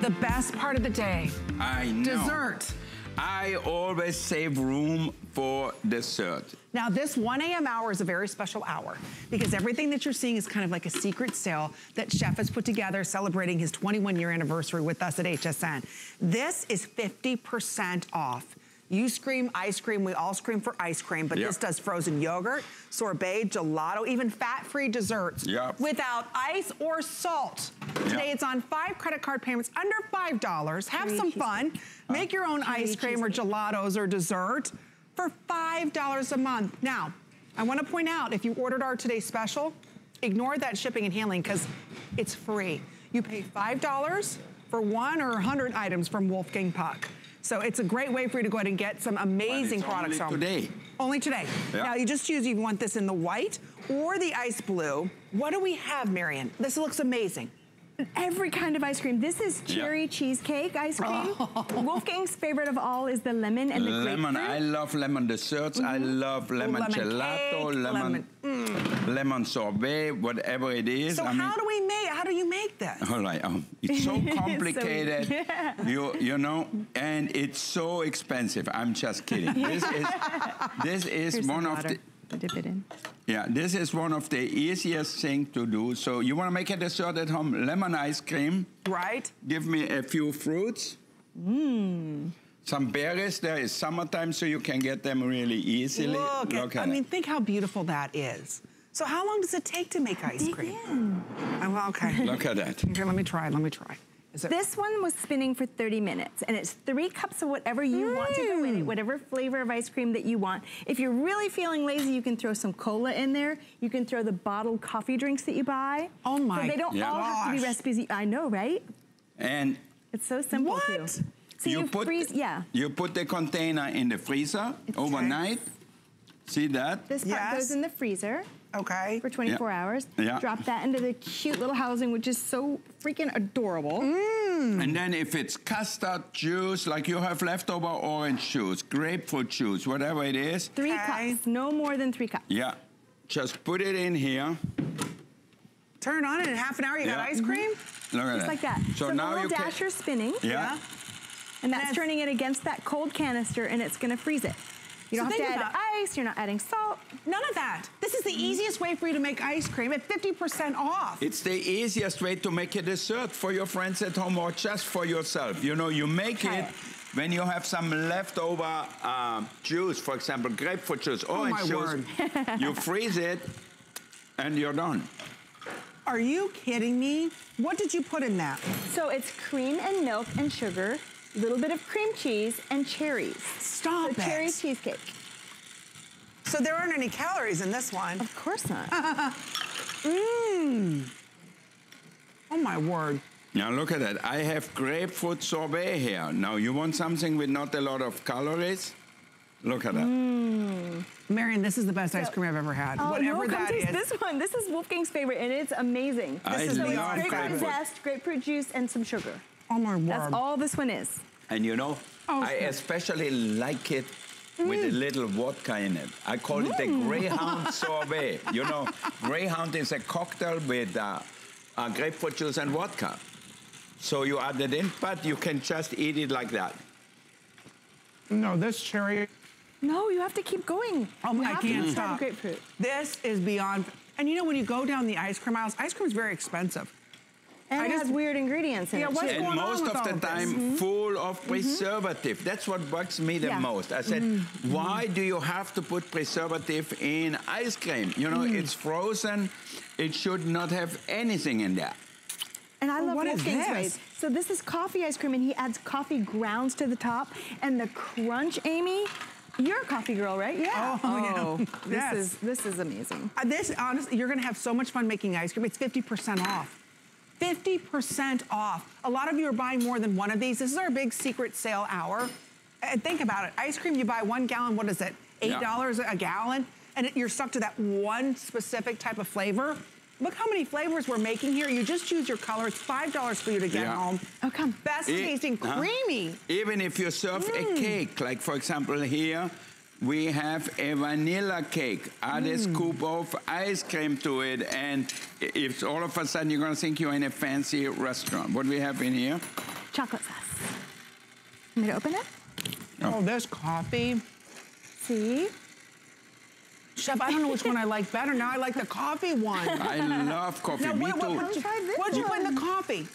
The best part of the day. I know. Dessert. I always save room for dessert. Now this 1 a.m. hour is a very special hour because everything that you're seeing is kind of like a secret sale that Chef has put together celebrating his 21 year anniversary with us at HSN. This is 50% off. You scream ice cream, we all scream for ice cream, but Yep. this does frozen yogurt, sorbet, gelato, even fat-free desserts Yep. without ice or salt. Today Yep. it's on five credit card payments under $5. Have Three some cheesecake. fun. Uh-huh. Make your own ice cream or gelatos or dessert for $5 a month. Now, I wanna point out, if you ordered our today special, ignore that shipping and handling because it's free. You pay $5 for one or 100 items from Wolfgang Puck. So it's a great way for you to go ahead and get some amazing products only today. Only today. Yeah. Now you just choose if you want this in the white or the ice blue. What do we have, Marian? This looks amazing. Every kind of ice cream. This is cherry cheesecake ice cream. Wolfgang's favorite of all is the lemon and the lemon, grapefruit. I love lemon desserts. I love lemon, lemon gelato, cake, lemon, lemon sorbet, whatever it is. So I mean, how do we make, how do you make this? all right, um, it's so complicated, yeah. you you know, and it's so expensive. I'm just kidding. This is this is Here's one of the dip it in. Yeah, this is one of the easiest thing to do. So you want to make a dessert at home, lemon ice cream. Right? Give me a few fruits. Mmm. Some berries. There is summertime, so you can get them really easily. Look, at, at I it. mean, think how beautiful that is. So how long does it take to make ice cream? in. Oh, well, okay. Look at that. Here, let me try, let me try. Is This one was spinning for 30 minutes, and it's three cups of whatever you want to go in it, mm. whatever flavor of ice cream that you want. If you're really feeling lazy, you can throw some cola in there. You can throw the bottled coffee drinks that you buy. Oh my So they don't Yeah. all have to be recipes. you- I know, right? And It's so simple What? too. So you, put freeze, yeah. you put the container in the freezer overnight. See that? This part Yes. goes in the freezer okay. for 24 Yeah. hours. Yeah. Drop that into the cute little housing, which is so freaking adorable. Mm. And then if it's custard juice, like you have leftover orange juice, grapefruit juice, whatever it is, Three Okay. cups, no more than three cups. yeah, just put it in here. Turn it on and in half an hour you got ice cream? Look at Just that. like that. So, the now little you can. dasher spinning, Yeah. and that's Yes. turning it against that cold canister, and it's gonna freeze it. You don't have to add about- ice, you're not adding salt. None of that. This is the easiest way for you to make ice cream at 50% off. It's the easiest way to make a dessert for your friends at home or just for yourself. You know, you make Try it it. when you have some leftover um, juice, for example, grapefruit juice, orange Oh, my juice. you freeze it, and you're done. Are you kidding me? What did you put in that? So it's cream and milk and sugar, a little bit of cream cheese, and cherries. Stop so it. cherry cheesecake. So there aren't any calories in this one. Of course not. Mmm. Oh my word. Now look at that. I have grapefruit sorbet here. Now you want something with not a lot of calories? Look at that. Mmm. Marian, this is the best ice cream I've ever had. Oh, Whatever no, come that taste this one. This is Wolfgang's favorite, and it's amazing. I is so the it's love grapefruit grapefruit. zest, grapefruit juice, and some sugar. Oh my word. That's all this one is. And you know, Oh, I snap. especially like it with a little vodka in it. I call it the Greyhound sorbet. You know, Greyhound is a cocktail with uh, uh, grapefruit juice and vodka. So you add it in, but you can just eat it like that. no, this cherry, No, you have to keep going. Um, you I have can't to stop. grapefruit. this is beyond. And you know, when you go down the ice cream aisles, ice cream is very expensive. And I it just- has weird ingredients in Yeah, it. what's too. going and on most of the of this? time full of mm-hmm. preservative. That's what bugs me the Yeah. most. I said, mm-hmm. why do you have to put preservative in ice cream? You know, mm. it's frozen. It should not have anything in there. And I Oh, love what is Wolfgang's ways. So this is coffee ice cream, and he adds coffee grounds to the top. And the crunch, Amy, you're a coffee girl, right? Yeah. Oh, yeah. Oh, this Yes. is this is amazing. Uh, This, honestly, you're gonna have so much fun making ice cream. It's 50% off. 50% off. A lot of you are buying more than one of these. This is our big secret sale hour. And think about it. Ice cream, you buy one gallon, what is it? $8 a gallon? And it- you're stuck to that one specific type of flavor. Look how many flavors we're making here. You just choose your color. It's $5 for you to get Yeah. home. Oh, come. Best E- tasting, huh? creamy. Even if you serve a mm. cake, like for example here, we have a vanilla cake. Add a mm. scoop of ice cream to it, and i- if all of a sudden you're gonna think you're in a fancy restaurant. What do we have in here? chocolate sauce. I'm gonna open it? Oh, there's coffee. See? Chef, I don't know which one I like better. Now I like the coffee one. I love coffee. Now, Me what, what, too. what'd you, what'd you put in the coffee?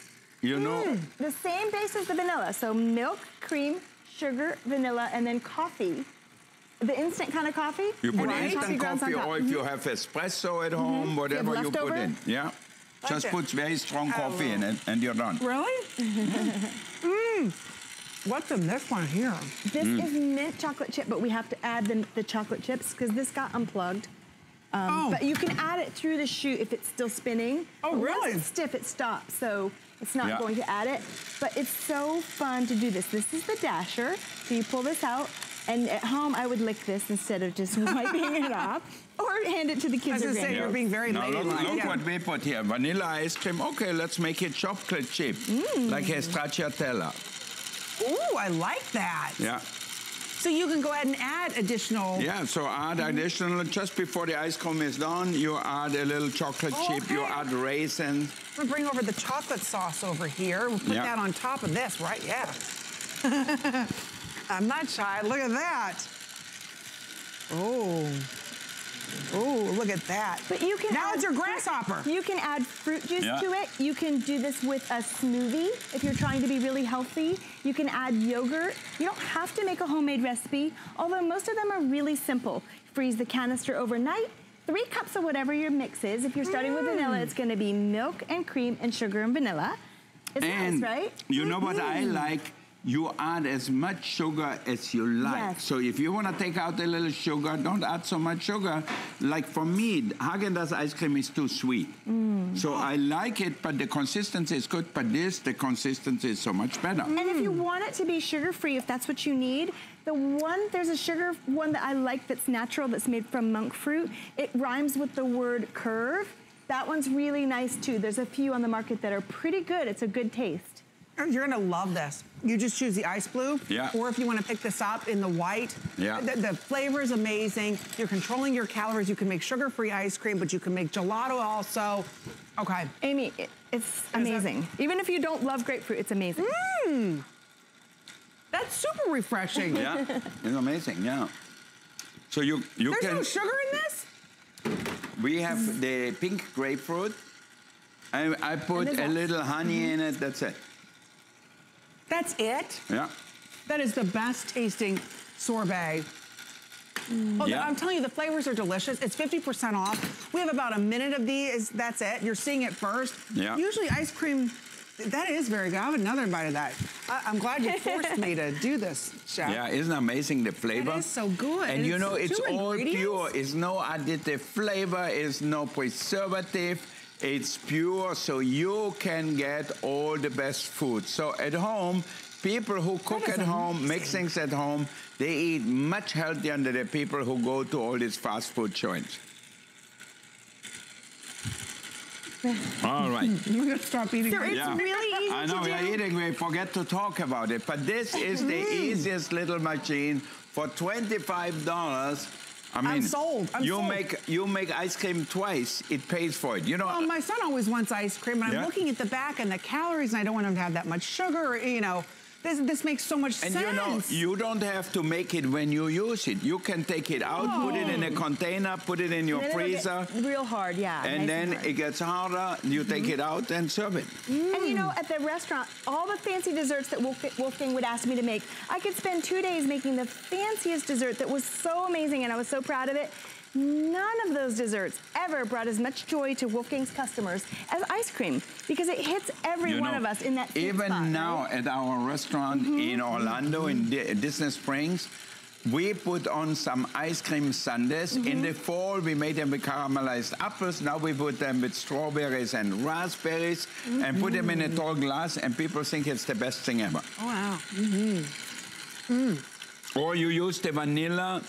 you know, mm, The same base as the vanilla. So milk, cream, sugar, vanilla, and then coffee. The instant kind of coffee. you put then instant grounds coffee, or if you have espresso at home, whatever you, put in. Yeah. Like Just it. put very strong I coffee in it, and you're done. Really? mm. What's in this one here? This Mm. is mint chocolate chip, but we have to add the, the chocolate chips because this got unplugged. Um, Oh. But you can add it through the chute if it's still spinning. Oh, But once really? it's stiff, it stops, so it's not Yeah. going to add it. But it's so fun to do this. This is the dasher. So you pull this out, and at home I would lick this instead of just wiping it off, or hand it to the I kids was or gonna say, grandkids. you're being very now look, ladylike. look yeah. what we put here. Vanilla ice cream. Okay, let's make it chocolate chip, Mm. like a stracciatella. Ooh, I like that. Yeah. So you can go ahead and add additional. Yeah, so add additional, just before the ice cream is done, you add a little chocolate Oh, chip, you add raisins. I'm gonna bring over the chocolate sauce over here. We'll put Yeah. that on top of this, right? Yeah. I'm not shy. Look at that. Oh. Oh, look at that. But you can now add it's your grasshopper. You can add fruit juice Yeah. to it. You can do this with a smoothie if you're trying to be really healthy. You can add yogurt. You don't have to make a homemade recipe, although most of them are really simple. Freeze the canister overnight. Three cups of whatever your mix is. If you're starting with vanilla, Mm. it's going to be milk and cream and sugar and vanilla. It's and nice, right? you know what I like? You add as much sugar as you like. Yes. So if you want to take out a little sugar, don't add so much sugar. Like for me, Haagen-Dazs ice cream is too sweet. Mm. So I like it, but the consistency is good. But this, the consistency is so much better. And if you want it to be sugar free, if that's what you need, the one, there's a sugar one that I like that's natural that's made from monk fruit. It rhymes with the word curve. That one's really nice too. There's a few on the market that are pretty good. It's a good taste. You're gonna love this. You just choose the ice blue. Yeah. Or if you wanna pick this up in the white. Yeah. The, the flavor is amazing. You're controlling your calories. You can make sugar-free ice cream, but you can make gelato also. Okay. Amy, it, it's amazing. Even if you don't love grapefruit, it's amazing. Mmm. That's super refreshing. yeah, it's amazing. Yeah. So you you There's can. no sugar in this? We have the pink grapefruit. I, I put a little honey mm-hmm. in it. That's it. That's it? Yeah. That is the best tasting sorbet. Oh, Yeah. I'm telling you, the flavors are delicious. It's 50% off. We have about a minute of these. That's it. You're seeing it first. Yeah. Usually ice cream, that is very good. I have another bite of that. I, I'm glad you forced me to do this, chef. Yeah, isn't it amazing the flavor? is so good. And And you know, it's all pure. It's no additive flavor. It's no preservative. It's pure, so you can get all the best food. So at home, people who cook is at home, make things at home, they eat much healthier than the people who go to all these fast food joints. All right. I'm gonna stop eating. So it. it's Yeah. really easy I know to we are eating, we forget to talk about it. But this is the Mm. easiest little machine for twenty-five dollars. I mean, I'm sold. I'm you sold. make you make ice cream twice. It pays for it. You know. Well, my son always wants ice cream, and I'm looking at the back and the calories, and I don't want him to have that much sugar. Or, you know, this this makes so much and sense. you know, you don't have to make it when you use it. You can take it out, put it in a container, put it in your Then it'll get freezer, real hard, yeah. and nice then hard. it gets harder. You take Mm-hmm. it out and serve it. And you know, at the restaurant, all the fancy desserts that Wolf- Wolfgang would ask me to make, I could spend two days making the fanciest dessert that was so amazing, and I was so proud of it. None of those desserts ever brought as much joy to Wolfgang's customers as ice cream because it hits every You one know, of us in that Even spot, now right? Mm-hmm. at our restaurant in Orlando, in Di- Disney Springs, we put on some ice cream sundaes. Mm-hmm. In the fall, we made them with caramelized apples. Now we put them with strawberries and raspberries and put them in a tall glass, and people think it's the best thing ever. Oh wow. Or you use the vanilla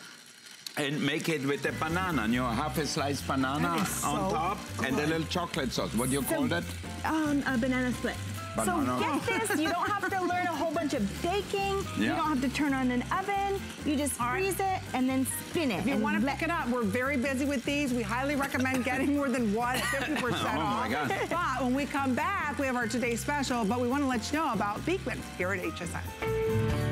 and make it with a banana. You know, half a sliced banana That is on so top and a little chocolate sauce. What do you call that? Um, a banana split. Banana. So get this, you don't have to learn a whole bunch of baking. You don't have to turn on an oven. You just freeze it and then spin it. If you want to let- pick it up, we're very busy with these. We highly recommend getting more than one 50% Oh, off. my God. But when we come back, we have our today's special, but we want to let you know about Beekman here at HSN.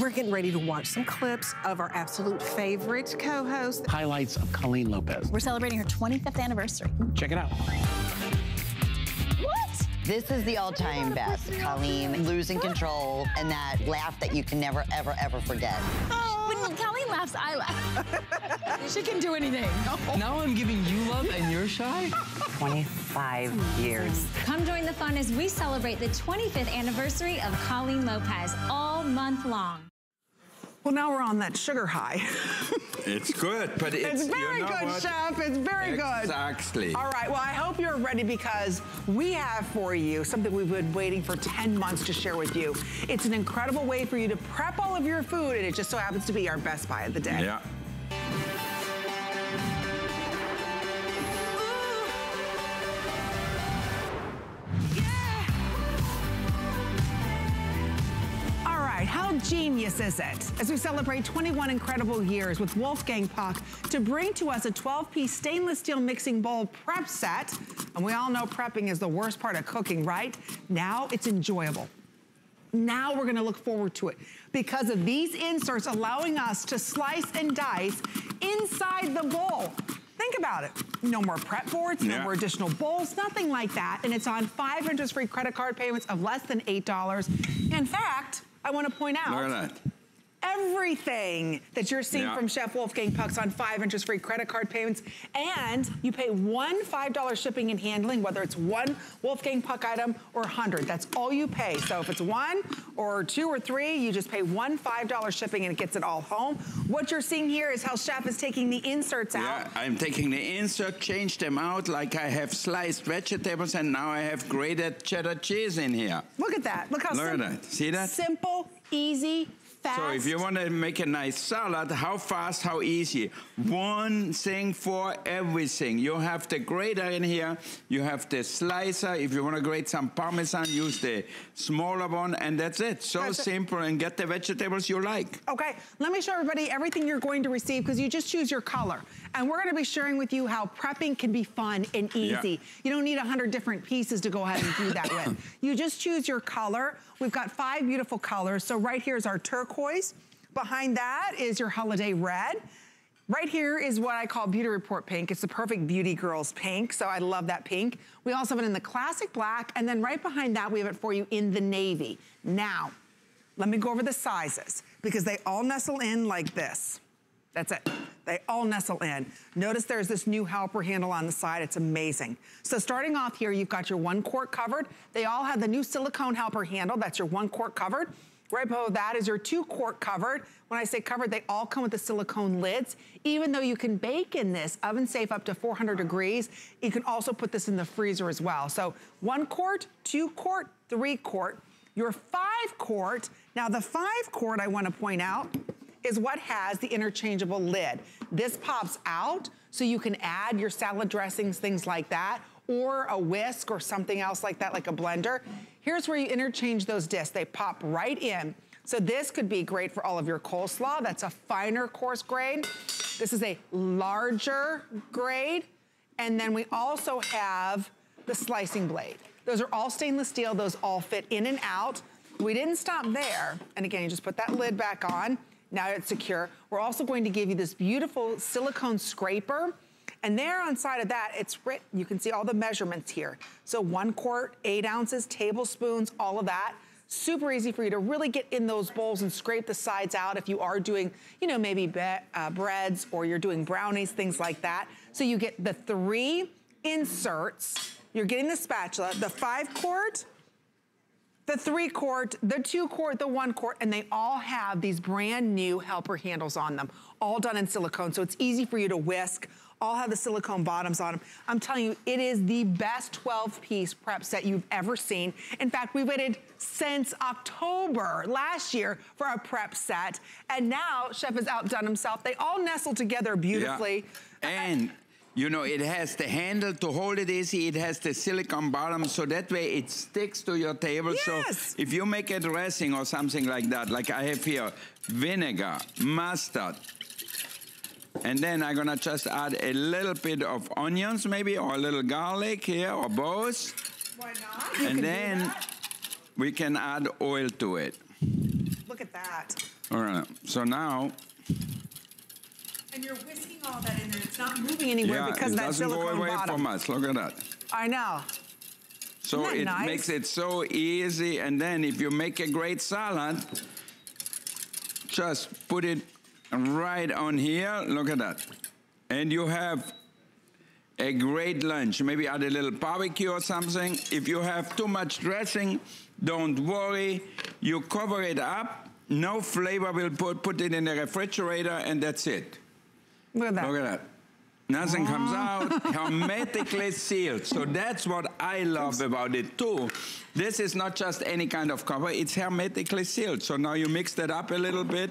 We're getting ready to watch some clips of our absolute favorite co-host. highlights of Colleen Lopez. We're celebrating her 25th anniversary. Check it out. What? This is the all-time best. Colleen losing control and that laugh that you can never, ever, ever forget. When Colleen laughs, I laugh. she can do anything. Now I'm giving you love and you're shy? 25 years. Come join the fun as we celebrate the 25th anniversary of Colleen Lopez all month long. Well, now we're on that sugar high. It's good, but it's, It's very you know good, what? Chef. It's very good. Exactly. All right. Well, I hope you're ready because we have for you something we've been waiting for 10 months to share with you. It's an incredible way for you to prep all of your food, and it just so happens to be our best buy of the day. Yeah. Genius is it as we celebrate 21 incredible years with Wolfgang Puck to bring to us a 12-piece stainless steel mixing bowl prep set? And we all know prepping is the worst part of cooking, right? Now it's enjoyable. Now we're gonna look forward to it because of these inserts allowing us to slice and dice inside the bowl. Think about it. No more prep boards, no more additional bowls, nothing like that. And it's on five interest-free credit card payments of less than $8. In fact, I wanna point out, that. Everything that you're seeing Yeah. from Chef Wolfgang Pucks on five interest-free credit card payments. And you pay one $5 shipping and handling, whether it's one Wolfgang Puck item or 100. That's all you pay. So if it's one or two or three, you just pay one $5 shipping and it gets it all home. What you're seeing here is how Chef is taking the inserts out. Yeah, I'm taking the insert, change them out like I have sliced vegetables and now I have grated cheddar cheese in here. Look at that. Look how Look at simple. that. See that? Simple, easy, fast. So if you want to make a nice salad, how fast, how easy? One thing for everything. You have the grater in here, you have the slicer. If you want to grate some Parmesan, use the smaller one, and that's it. So That's it. simple, and get the vegetables you like. Okay, let me show everybody everything you're going to receive because you just choose your color. And we're gonna be sharing with you how prepping can be fun and Yeah. easy. You don't need 100 different pieces to go ahead and do that with. You just choose your color. We've got five beautiful colors. So right here is our turquoise. Behind that is your holiday red. Right here is what I call Beauty Report pink. It's the perfect beauty girl's pink, so I love that pink. We also have it in the classic black, and then right behind that, we have it for you in the navy. Now, let me go over the sizes because they all nestle in like this. That's it. They all nestle in. Notice there's this new helper handle on the side. It's amazing. So starting off here, you've got your one quart covered. They all have the new silicone helper handle. That's your one quart covered. Right below that is your two quart covered. When I say covered, they all come with the silicone lids. Even though you can bake in this, oven safe up to 400 degrees, you can also put this in the freezer as well. So one quart, two quart, three quart. Your five quart, now the five quart I wanna point out, is what has the interchangeable lid. This pops out so you can add your salad dressings, things like that, or a whisk or something else like that, like a blender. Here's where you interchange those discs. They pop right in. So this could be great for all of your coleslaw. That's a finer coarse grade. This is a larger grade. And then we also have the slicing blade. Those are all stainless steel. Those all fit in and out. We didn't stop there. And again, you just put that lid back on. Now it's secure. We're also going to give you this beautiful silicone scraper. And there on side of that, it's written, you can see all the measurements here. So one quart, eight ounces, tablespoons, all of that. Super easy for you to really get in those bowls and scrape the sides out if you are doing, you know, maybe be, uh, breads or you're doing brownies, things like that. So you get the three inserts, you're getting the spatula, the five quart, the three quart, the two quart, the one quart, and they all have these brand new helper handles on them, all done in silicone. So it's easy for you to whisk, all have the silicone bottoms on them. I'm telling you, it is the best 12 piece prep set you've ever seen. In fact, we waited since October last year for a prep set. And now Chef has outdone himself. They all nestle together beautifully. Yeah. And you know, it has the handle to hold it easy. It has the silicone bottom, so that way it sticks to your table. Yes. So if you make a dressing or something like that, like I have here, vinegar, mustard, and then I'm gonna just add a little bit of onions maybe, or a little garlic here, or both. Why not? You and then we can add oil to it. Look at that. All right, so now, And you're whisking all that in there. It's not moving anywhere yeah, because it of that doesn't go silicone away bottom. from us, look at that. I know. So it nice? makes it so easy. And then if you make a great salad, just put it right on here. Look at that. And you have a great lunch. Maybe add a little barbecue or something. If you have too much dressing, don't worry. You cover it up. No flavor will put, put it in the refrigerator and that's it. Look at that. Look at that. Nothing comes out, hermetically sealed. So that's what I love about it too. This is not just any kind of cover, it's hermetically sealed. So now you mix that up a little bit.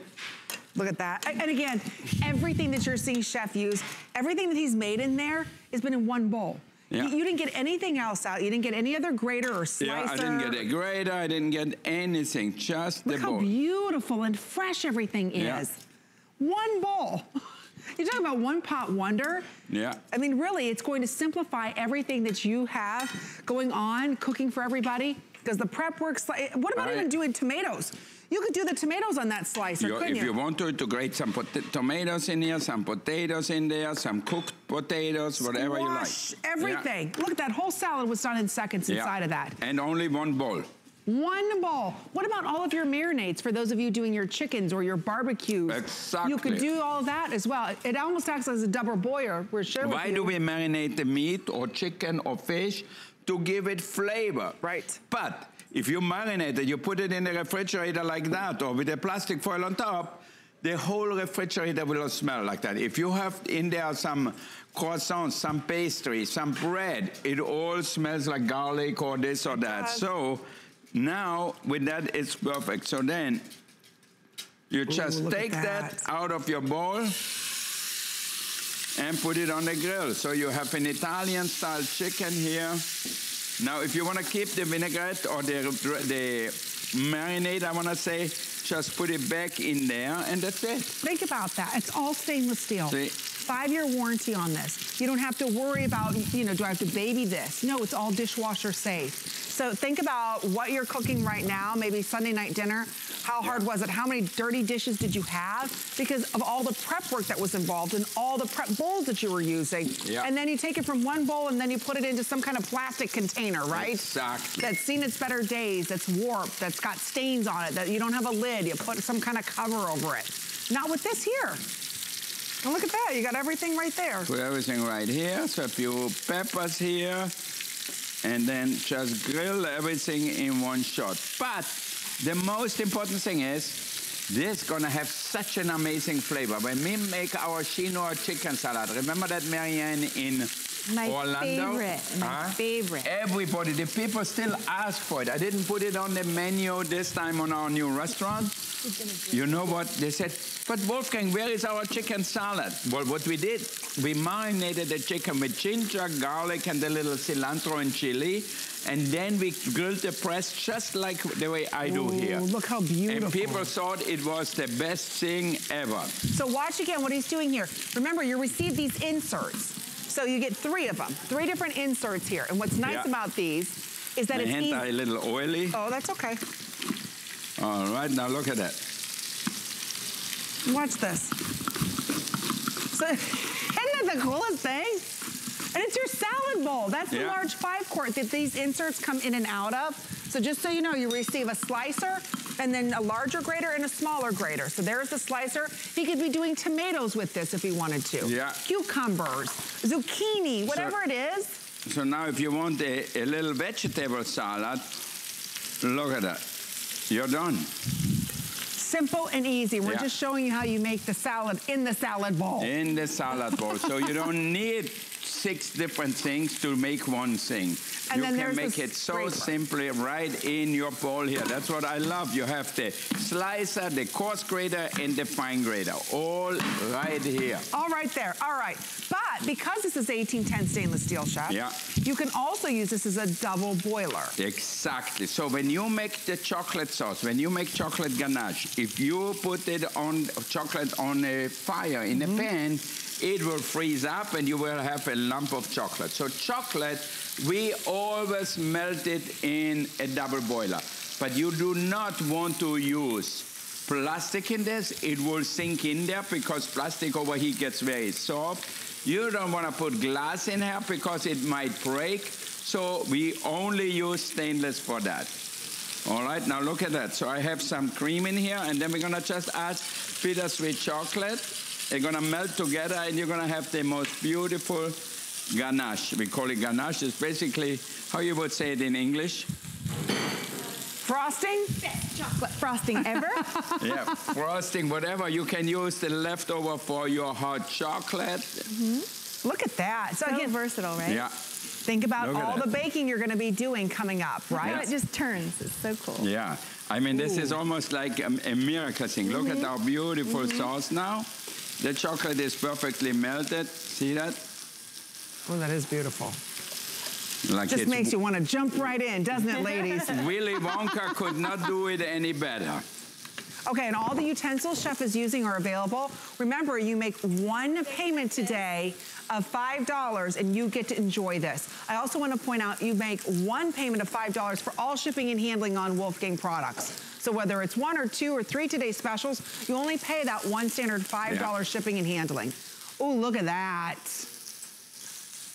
Look at that. And again, everything that you're seeing Chef use, everything that he's made in there has been in one bowl. Yeah. You, didn't get anything else out. You didn't get any other grater or slicer. Yeah, I didn't get a grater, I didn't get anything, just Look the how beautiful and fresh everything is. Yeah. is. One bowl. You're talking about one pot wonder. Yeah. I mean, really, it's going to simplify everything that you have going on, cooking for everybody. Because the prep works, like, what about Right. even doing tomatoes? You could do the tomatoes on that slicer, You- if you want to, to grate some pot- tomatoes in here, some potatoes in there, some cooked potatoes, whatever you like. Squash, everything. Look at that whole salad was done in seconds Yeah. inside of that. And only one bowl. One bowl. What about all of your marinades for those of you doing your chickens or your barbecues? Exactly. You could do all that as well. It almost acts as a double boiler. We're sure Why do we marinate the meat or chicken or fish? To give it flavor. Right. But if you marinate it, you put it in the refrigerator like that or with a plastic foil on top, the whole refrigerator will smell like that. If you have in there some croissants, some pastry, some bread, it all smells like garlic or this or that. So now with that, it's perfect. So then you just look at take that. that. out of your bowl and put it on the grill. So you have an Italian style chicken here. Now, if you want to keep the vinaigrette or the, the marinade, I want to say, just put it back in there and that's it. Think about that. It's all stainless steel. See? Five-year warranty on this. You don't have to worry about, you know, do I have to baby this? No, it's all dishwasher safe. So think about what you're cooking right now, maybe Sunday night dinner. How hard was it? How many dirty dishes did you have? Because of all the prep work that was involved and all the prep bowls that you were using. Yeah. And then you take it from one bowl and then you put it into some kind of plastic container, right? Exactly. That's seen its better days, that's warped, that's got stains on it, that you don't have a lid, you put some kind of cover over it. Not with this here. And look at that, you got everything right there. Put everything right here. So a few peppers here. And then just grill everything in one shot. But the most important thing is, this gonna have such an amazing flavor. When we make our chinois chicken salad, remember that Marian in My Orlando? favorite, my Huh? favorite. Everybody, the people still ask for it. I didn't put it on the menu this time on our new restaurant. You know what? They said, but Wolfgang, where is our chicken salad? Well, what we did, we marinated the chicken with ginger, garlic, and a little cilantro and chili. And then we grilled the breast just like the way I do here. Ooh, look how beautiful. And people thought it was the best thing ever. So watch again what he's doing here. Remember, you receive these inserts. So you get three of them, three different inserts here. And what's nice Yeah. about these is that My it's hands easy. are a little oily. Oh, that's okay. All right, now look at that. Watch this. So, isn't that the coolest thing? And it's your salad bowl. That's the large five quart that these inserts come in and out of. So just so you know, you receive a slicer and then a larger grater and a smaller grater. So there's the slicer. He could be doing tomatoes with this if he wanted to. Yeah. Cucumbers, zucchini, whatever it is. So now if you want a, a little vegetable salad, Look at that. You're done. Simple and easy. We're Yeah. just showing you how you make the salad in the salad bowl. In the salad bowl. so you don't need six different things to make one thing. And you then can make it so simply right in your bowl here. That's what I love. You have the slicer, the coarse grater, and the fine grater, all right here. All right there. All right. But because this is 1810 stainless steel, chef, Yeah. you can also use this as a double boiler. Exactly. So when you make the chocolate sauce, when you make chocolate ganache, if you put it on chocolate on a fire in Mm-hmm. a pan, it will freeze up and you will have a lump of chocolate. So chocolate, we always melt it in a double boiler. But you do not want to use plastic in this. It will sink in there because plastic over here gets very soft. You don't want to put glass in here because it might break. So we only use stainless for that. All right, now look at that. So I have some cream in here, and then we're gonna just add bittersweet chocolate. They're gonna melt together, and you're gonna have the most beautiful ganache. We call it ganache. It's basically how you would say it in English. Frosting? Best chocolate frosting ever. yeah, frosting, whatever. You can use the leftover for your hot chocolate. Mm-hmm. Look at that. So, so again, versatile, right? Yeah, think about all that. the baking you're going to be doing coming up, How right? it just turns. It's so cool. yeah. I mean, this is almost like a, a miracle thing. Look at mm-hmm. our beautiful mm-hmm. sauce now. The chocolate is perfectly melted. See that? Oh, that is beautiful. Like Just makes you want to jump right in, doesn't it, ladies? Willy Wonka could not do it any better. Okay, and all the utensils Chef is using are available. Remember, you make one payment today of $5 and you get to enjoy this. I also want to point out you make one payment of $5 for all shipping and handling on Wolfgang products. So whether it's one or two or three today specials, you only pay that one standard $5 Yeah. shipping and handling. Oh, look at that.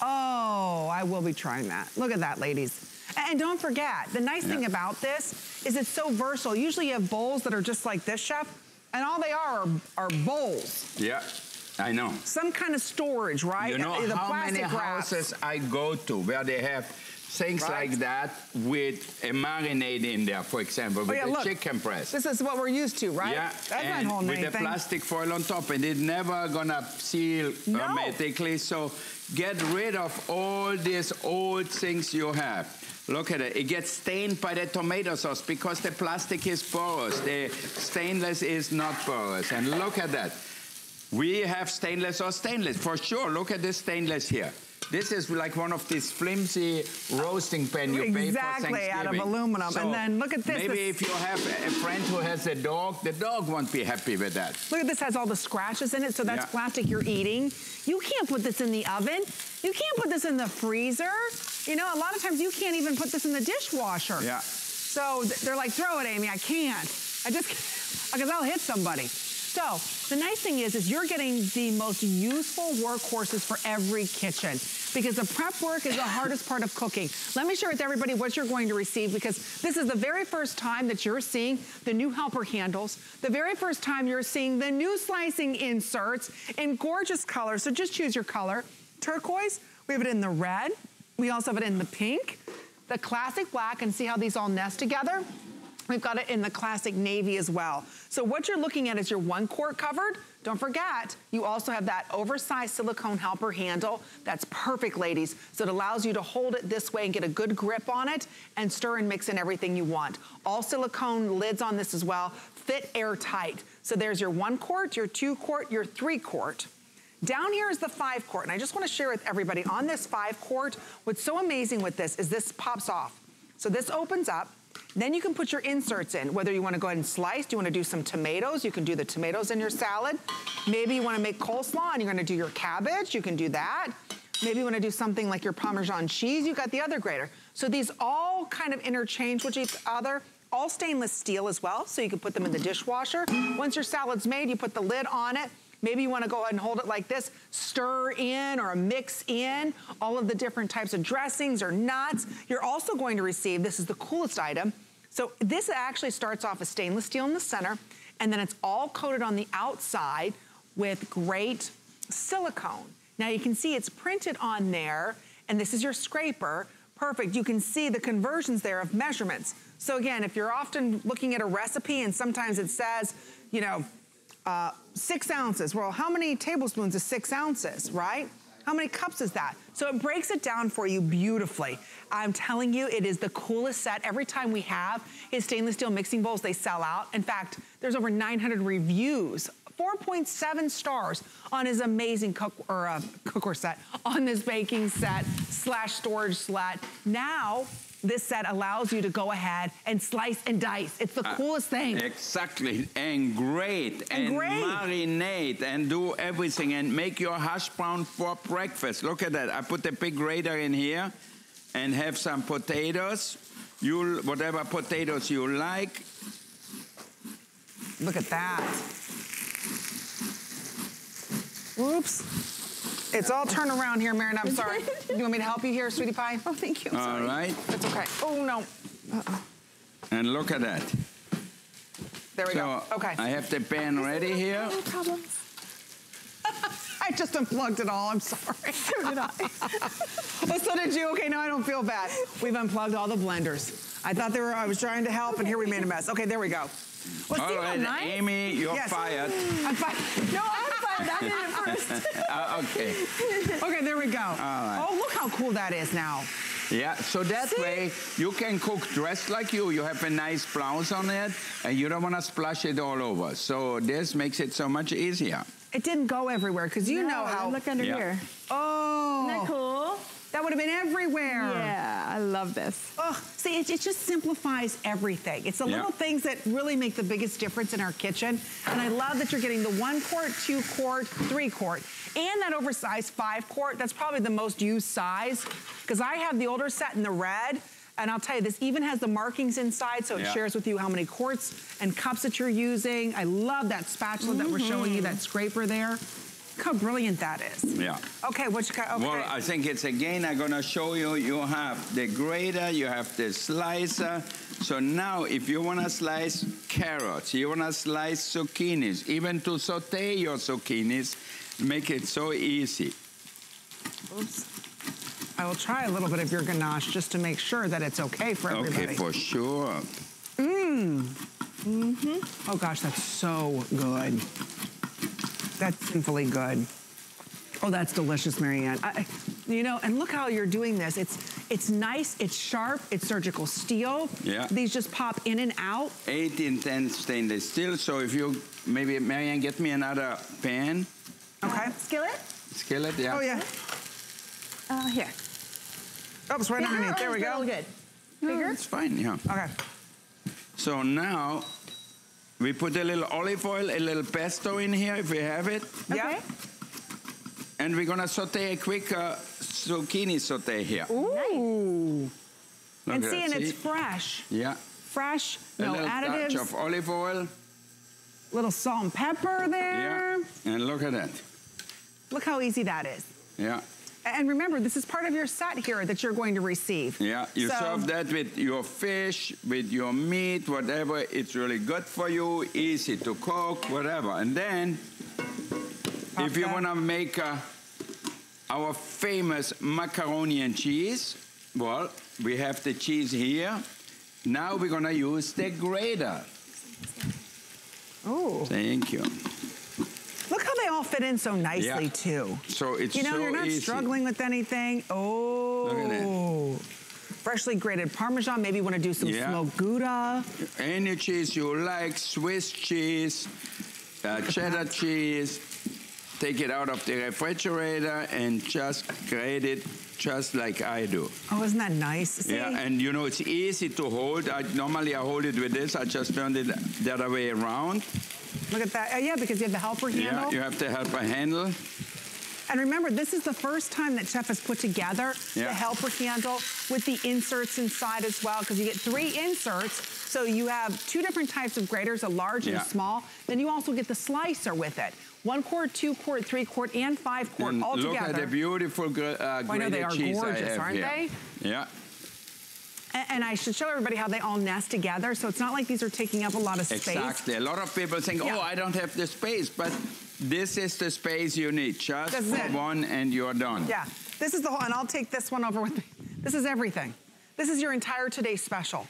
Oh, I will be trying that. Look at that, ladies. And don't forget, the nice thing about this is it's so versatile. Usually you have bowls that are just like this, chef, and all they are are, are bowls. Yeah, I know. Some kind of storage, right? You know the how many plastic wrap. houses I go to where they have things Right. like that with a marinade in there, for example, Oh, with yeah, a look. chicken breast. This is what we're used to, right? Yeah, That's and with the plastic foil on top, and it's never gonna seal uh, No. hermetically. So get rid of all these old things you have. Look at it. It gets stained by the tomato sauce because the plastic is porous. The stainless is not porous. And look at that. We have stainless or stainless for sure. Look at this stainless here. This is like one of these flimsy roasting pan you pay for Exactly, out of Thanksgiving. aluminum. And then look at this, Maybe this- if you have a friend who has a dog, the dog won't be happy with that. Look at this, has all the scratches in it, so that's Yeah. plastic you're eating. You can't put this in the oven. You can't put this in the freezer. You know, a lot of times you can't even put this in the dishwasher. Yeah. So they're like, throw it, Amy. I can't. I just, because I'll hit somebody. So the nice thing is, is you're getting the most useful workhorses for every kitchen because the prep work is the hardest part of cooking. Let me share with everybody what you're going to receive because this is the very first time that you're seeing the new helper handles, the very first time you're seeing the new slicing inserts in gorgeous colors. So just choose your color. Turquoise, we have it in the red. We also have it in the pink, the classic black, and see how these all nest together? We've got it in the classic navy as well. So what you're looking at is your one quart covered. Don't forget, you also have that oversized silicone helper handle. That's perfect, ladies. So it allows you to hold it this way and get a good grip on it and stir and mix in everything you want. All silicone lids on this as well, fit airtight. So there's your one quart, your two quart, your three quart. Down here is the five quart, and I just wanna share with everybody on this five quart, what's so amazing with this is this pops off. So this opens up, then you can put your inserts in, whether you wanna go ahead and slice, you wanna do some tomatoes, you can do the tomatoes in your salad. Maybe you wanna make coleslaw and you're gonna do your cabbage, you can do that. Maybe you wanna do something like your Parmesan cheese, you got the other grater. So these all kind of interchange with each other. All stainless steel as well, so you can put them in the dishwasher. Once your salad's made, you put the lid on it. Maybe you wanna go ahead and hold it like this, stir in or mix in all of the different types of dressings or nuts. You're also going to receive, this is the coolest item, so this actually starts off as stainless steel in the center, and then it's all coated on the outside with great silicone. Now you can see it's printed on there, and this is your scraper, perfect. You can see the conversions there of measurements. So again, if you're often looking at a recipe and sometimes it says, you know, uh, six ounces. Well, how many tablespoons is six ounces, right? How many cups is that? So it breaks it down for you beautifully. I'm telling you, it is the coolest set. Every time we have his stainless steel mixing bowls, they sell out. In fact, there's over 900 reviews 4.7 stars on his amazing cook or uh, cookware set, on this baking set slash storage set. Now, this set allows you to go ahead and slice and dice. It's the Uh, coolest thing. Exactly, and grate, And and, grate. marinate, and do everything, and make your hash brown for breakfast. Look at that, I put the big grater in here, and have some potatoes. You, whatever potatoes you like. Look at that. Oops. It's all turned around here, Marin. I'm sorry. you want me to help you here, sweetie pie? Oh, thank you. I'm All sorry. right, It's okay. Oh, no. Uh-uh. and look at that. There we so go. Okay. I have the pan ready here. No problems. I just unplugged it all. I'm sorry. So did I. well, so did you. Okay, now I don't feel bad. We've unplugged all the blenders. I thought they were, I was trying to help, and here we made a mess. Okay, there we go. Well, All see how right, nice? Amy, you're Yes. fired. I'm fired. No, I'm fired. I did it first. Uh, okay. Okay, there we go. right. Oh, look how cool that is now. Yeah, so that See? way you can cook dressed like you. You have a nice blouse on it, and you don't want to splash it all over. So this makes it so much easier. It didn't go everywhere because you know how. Look under Yeah. here. Oh. Isn't that cool? That would have been everywhere. Yeah, I love this. Oh, see, it, it just simplifies everything. It's the Yeah. little things that really make the biggest difference in our kitchen. And I love that you're getting the one quart, two quart, three quart, and that oversized five quart. That's probably the most used size because I have the older set in the red. And I'll tell you, this even has the markings inside, so it Yeah. shares with you how many quarts and cups that you're using. I love that spatula that we're showing you, mm-hmm. that scraper there. Look how brilliant that is. Yeah. Okay, what you got? Okay. Well, I think it's again, I'm gonna show you, you have the grater, you have the slicer. So now if you wanna slice carrots, you wanna slice zucchinis, even to saute your zucchinis, make it so easy. Oops. I will try a little bit of your ganache just to make sure that it's okay for everybody. Okay, for sure. Mmm. Mm-hmm. Oh gosh, that's so good. That's sinfully good. Oh, that's delicious, Marian. I, you know, and look how you're doing this. It's it's nice, it's sharp, it's surgical steel. Yeah. These just pop in and out. 1810 stainless steel. So if you, maybe Marian, get me another pan, Okay. Skillet? skillet, yeah. Oh yeah. Uh, here. Oh, it's right underneath. There we Real go. good. No, Bigger? It's fine, yeah. Okay. So now we put a little olive oil, a little pesto in here if we have it. Yeah. Okay. And we're gonna saute a quick uh, zucchini saute here. Ooh. Look and see, that, and it's fresh. Yeah. Fresh, A no little additives. touch of olive oil. little salt and pepper there. Yeah. And look at that. Look how easy that is. Yeah. And remember, this is part of your set here that you're going to receive. Yeah. You So- serve that with your fish, with your meat, whatever. It's really good for you, easy to cook, whatever. And then, if you wanna make uh, our famous macaroni and cheese, well, we have the cheese here. Now we're gonna use the grater. Oh. Thank you. Look how they all fit in so nicely Yeah. too. So it's You know, so you're not easy. struggling with anything. Oh. Look at that. Freshly grated Parmesan. Maybe you want to do some Yeah. smoked Gouda. Any cheese you like, Swiss cheese, uh, cheddar cheese. Take it out of the refrigerator and just grate it just like I do. Oh, isn't that nice? See? Yeah, and you know it's easy to hold. I, normally I hold it with this. I just turned it the other way around. Look at that. Uh, yeah, because you have the helper handle. Yeah, you have to help a handle. And remember, this is the first time that Chef has put together the helper handle with the inserts inside as well, because you get three inserts. So you have two different types of graters, a large and a small. Then you also get the slicer with it. One quart, two quart, three quart, and five quart And all look together. at the beautiful uh, I know they grated are cheese gorgeous, aren't here. Yeah. And I should show everybody how they all nest together. So it's not like these are taking up a lot of space. Exactly. A lot of people think, Yeah. oh, I don't have the space, but this is the space you need just This is for it. one and you're done. Yeah, this is the whole, and I'll take this one over with me. This is everything. This is your entire today special.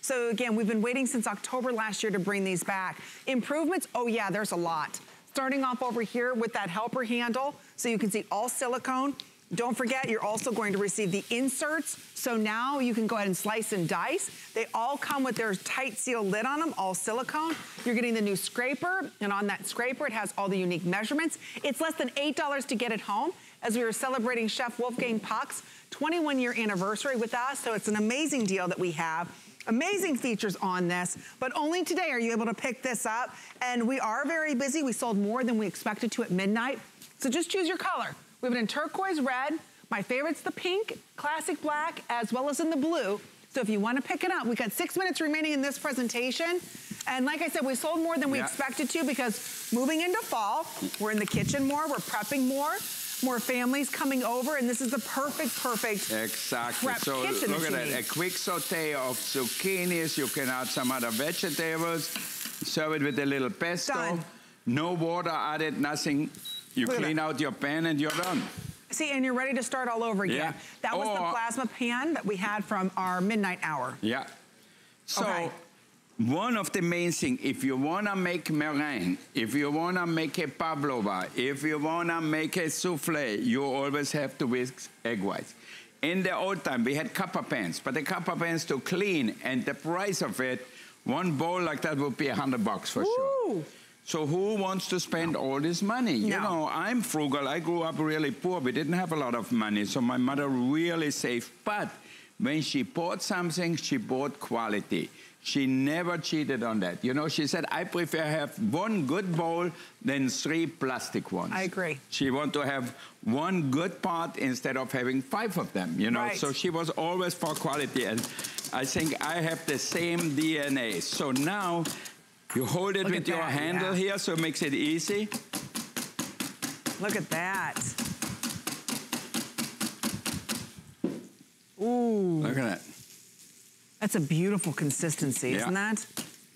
So again, we've been waiting since October last year to bring these back. Improvements, oh yeah, there's a lot. Starting off over here with that helper handle, so you can see all silicone. Don't forget, you're also going to receive the inserts. So now you can go ahead and slice and dice. They all come with their tight seal lid on them, all silicone. You're getting the new scraper, and on that scraper, it has all the unique measurements. It's less than $8 to get it home as we were celebrating Chef Wolfgang Puck's 21 year anniversary with us. So it's an amazing deal that we have. Amazing features on this, but only today are you able to pick this up. And we are very busy. We sold more than we expected to at midnight. So just choose your color. We have it in turquoise red. My favorite's the pink, classic black, as well as in the blue. So if you want to pick it up, we got six minutes remaining in this presentation. And like I said, we sold more than we Yeah. expected to because moving into fall, we're in the kitchen more, we're prepping more, more families coming over, and this is the perfect, perfect Exactly. prep So kitchen look at that. A quick saute of zucchinis. You can add some other vegetables. Serve it with a little pesto. Done. No water added, nothing. You Look clean out your pan and you're done. See, and you're ready to start all over again. Yeah. That was the plasma pan that we had from our midnight hour. Yeah. So Okay. one of the main things, if you wanna make meringue, if you wanna make a pavlova, if you wanna make a souffle, you always have to whisk egg whites. In the old time, we had copper pans, but the copper pans to clean, and the price of it, one bowl like that would be a hundred bucks for sure. So who wants to spend all this money? You know, I'm frugal. I grew up really poor. We didn't have a lot of money, so my mother really saved. But when she bought something, she bought quality. She never cheated on that. You know, she said, I prefer have one good bowl than three plastic ones. I agree. She want to have one good part instead of having five of them, you know? Right. So she was always for quality. And I think I have the same DNA. So now you hold it Look with your that, handle yeah. here, so it makes it easy. Look at that. Ooh, Look at that. that's a beautiful consistency, Yeah. isn't that?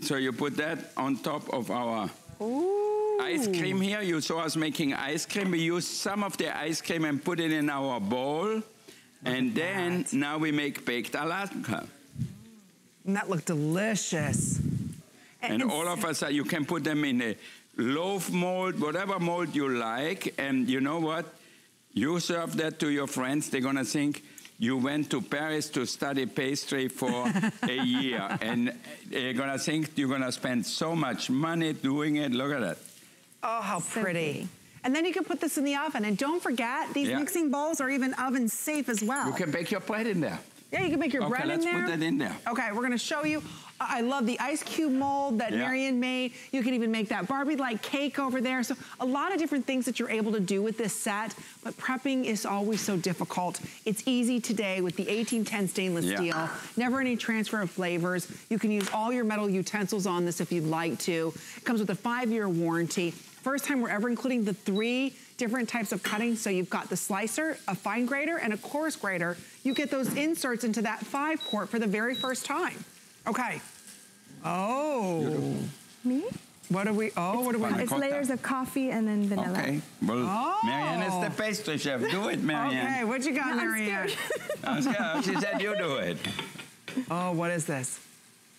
So you put that on top of our Ooh. ice cream here. You saw us making ice cream. We use some of the ice cream and put it in our bowl. And then now we make baked Alaska. And mm, that looked delicious. And all of us, uh, you can put them in a loaf mold, whatever mold you like. And you know what? You serve that to your friends, they're going to think you went to Paris to study pastry for a year. And they're going to think you're going to spend so much money doing it. Look at that. Oh, how So pretty. pretty. And then you can put this in the oven. And don't forget, these Yeah. mixing bowls are even oven safe as well. You can bake your bread in there. Yeah, you can make your Okay, bread let's put that in there. Okay, we're gonna show you. I love the ice cube mold that Yeah. Marian made. You can even make that Barbie-like cake over there. So a lot of different things that you're able to do with this set, but prepping is always so difficult. It's easy today with the 1810 stainless Yeah. steel. Never any transfer of flavors. You can use all your metal utensils on this if you'd like to. It comes with a five-year warranty. First time we're ever including the three different types of cutting. So you've got the slicer, a fine grater, and a coarse grater. You get those inserts into that five quart for the very first time. Okay. Oh. Me? What are we, oh, what are we, Panna It's cotta. layers of coffee and then vanilla. Okay. Well, Oh. Marian is the pastry chef. Do it, Marian. okay, what you got, No, I'm Marian? I'm scared. She said you do it. Oh, what is this?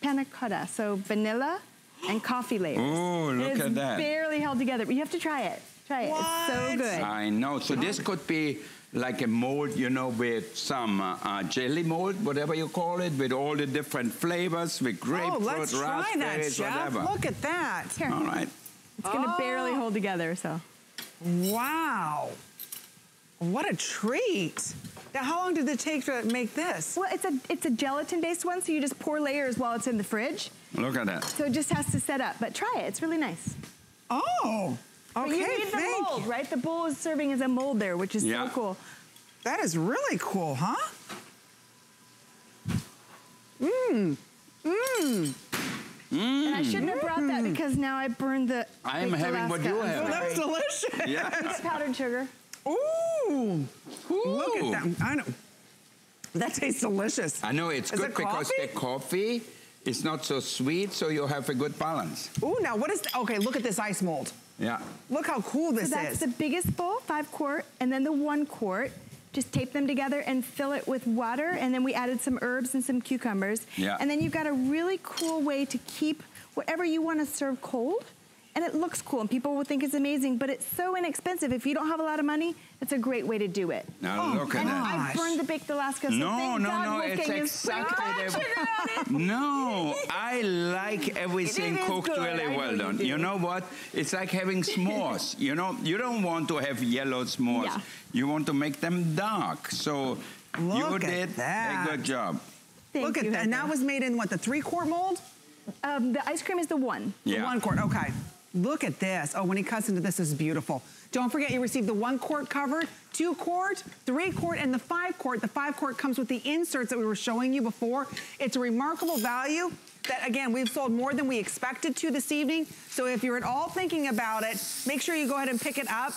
Panna cotta, so vanilla and coffee layers. Ooh, look it's at that. barely held together, but you have to try it. Try it. It's so good. I know. So this could be like a mold, you know, with some uh, uh, jelly mold, whatever you call it, with all the different flavors, with grapefruit, oh, let's try that, chef. whatever. Look at that. Here. All right. It's gonna barely Oh. hold together, so. Wow. What a treat. Now, how long did it take to make this? Well, it's a it's a gelatin-based one, so you just pour layers while it's in the fridge. Look at that. So it just has to set up. But try it. It's really nice. Oh, But okay, you need the thank mold, you. right? The bowl is serving as a mold there, which is Yeah. so cool. That is really cool, huh? Mmm. Mmm. mmm. And I shouldn't have brought that mmm. because now I burned the. I'm baked having what you I'm have. Oh, that was delicious. Yeah. It's powdered sugar. Ooh. Look at that. I know. That tastes delicious. I know it's Is good it because coffee? the coffee is not so sweet, so you have a good balance. Ooh, now what is, the, okay, look at this ice mold. Yeah. Look how cool this So that's is. the biggest bowl, five quart, and then the one quart, just tape them together and fill it with water. And then we added some herbs and some cucumbers. Yeah. And then you've got a really cool way to keep whatever you want to serve cold and it looks cool and people will think it's amazing, but it's so inexpensive. If you don't have a lot of money, it's a great way to do it. Now look at and that. I've burned the baked Alaska, so No, thank no, God no, it's Wolfgang is putting exactly brown the- it. No, I like everything cooked good, really I well know you done. do. You know what? It's like having s'mores. you know, you don't want to have yellow s'mores. Yeah. You want to make them dark. So you Look at did that. a good job. Thank Look at that. And that was made in what, the three quart mold? Um, the ice cream is the one. The Yeah. one quart, okay. Look at this. Oh, when he cuts into this, this is beautiful. Don't forget you received the one quart covered, two quart, three quart, and the five quart. The five quart comes with the inserts that we were showing you before. It's a remarkable value that, again, we've sold more than we expected to this evening. So if you're at all thinking about it, make sure you go ahead and pick it up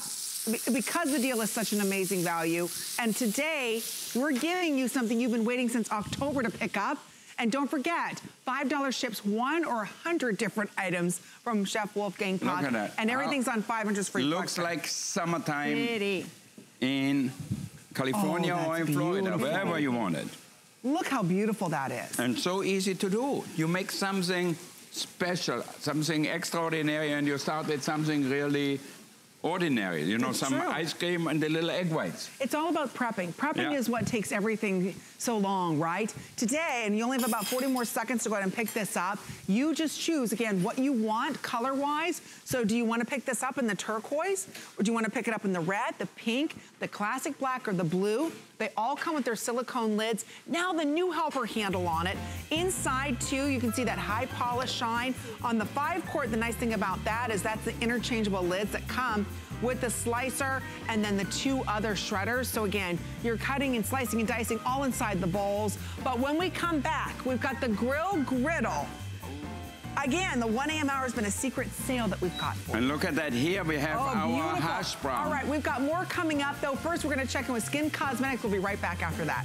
because the deal is such an amazing value. And today, we're giving you something you've been waiting since October to pick up. And don't forget, $5 ships one or 100 different items from Chef Wolfgang Look Puck. at that. And everything's on 500's free Looks like summertime Pretty. in California Oh, or in that's Florida, beautiful. wherever you want it. Look how beautiful that is. And so easy to do. You make something special, something extraordinary, and you start with something really ordinary. You know, It's some true. ice cream and the little egg whites. It's all about prepping. Prepping Yeah. is what takes everything so long, right? Today, and you only have about 40 more seconds to go ahead and pick this up, you just choose, again, what you want color-wise. So do you want to pick this up in the turquoise? Or do you want to pick it up in the red, the pink, the classic black, or the blue? They all come with their silicone lids. Now the new helper handle on it. Inside too, you can see that high polish shine. On the five quart, the nice thing about that is that's the interchangeable lids that come with the slicer and then the two other shredders. So again, you're cutting and slicing and dicing all inside the bowls. But when we come back, we've got the grill griddle. Again, the 1 a.m. hour has been a secret sale that we've got for you. And look at that. Here we have Oh, our beautiful. hash brown. All right, we've got more coming up though. First, we're gonna check in with Skin Cosmetics. We'll be right back after that.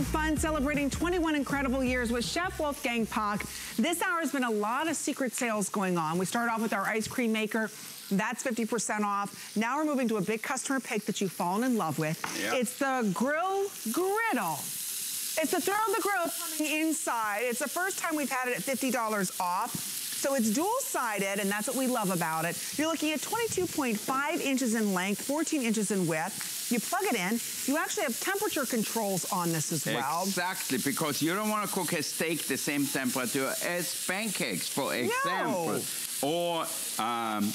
Having fun celebrating 21 incredible years with Chef Wolfgang Puck. This hour has been a lot of secret sales going on. We started off with our ice cream maker. That's 50% off. Now we're moving to a big customer pick that you've fallen in love with. Yeah. It's the grill griddle. It's the throw of the grill coming inside. It's the first time we've had it at $50 off. So it's dual-sided, and that's what we love about it. You're looking at 22.5 inches in length, 14 inches in width. You plug it in. You actually have temperature controls on this as well. Exactly, because you don't want to cook a steak the same temperature as pancakes, for example. Or um,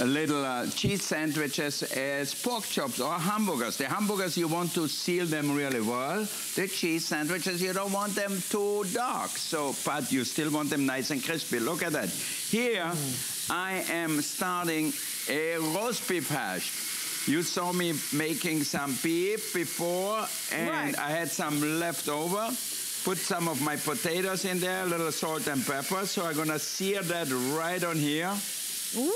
a little uh, cheese sandwiches as pork chops or hamburgers. The hamburgers, you want to seal them really well. The cheese sandwiches, you don't want them too dark. So, but you still want them nice and crispy. Look at that. Here, I am starting a roast beef hash. You saw me making some beef before, and Right. I had some left over. Put some of my potatoes in there, a little salt and pepper. So I'm gonna sear that right on here.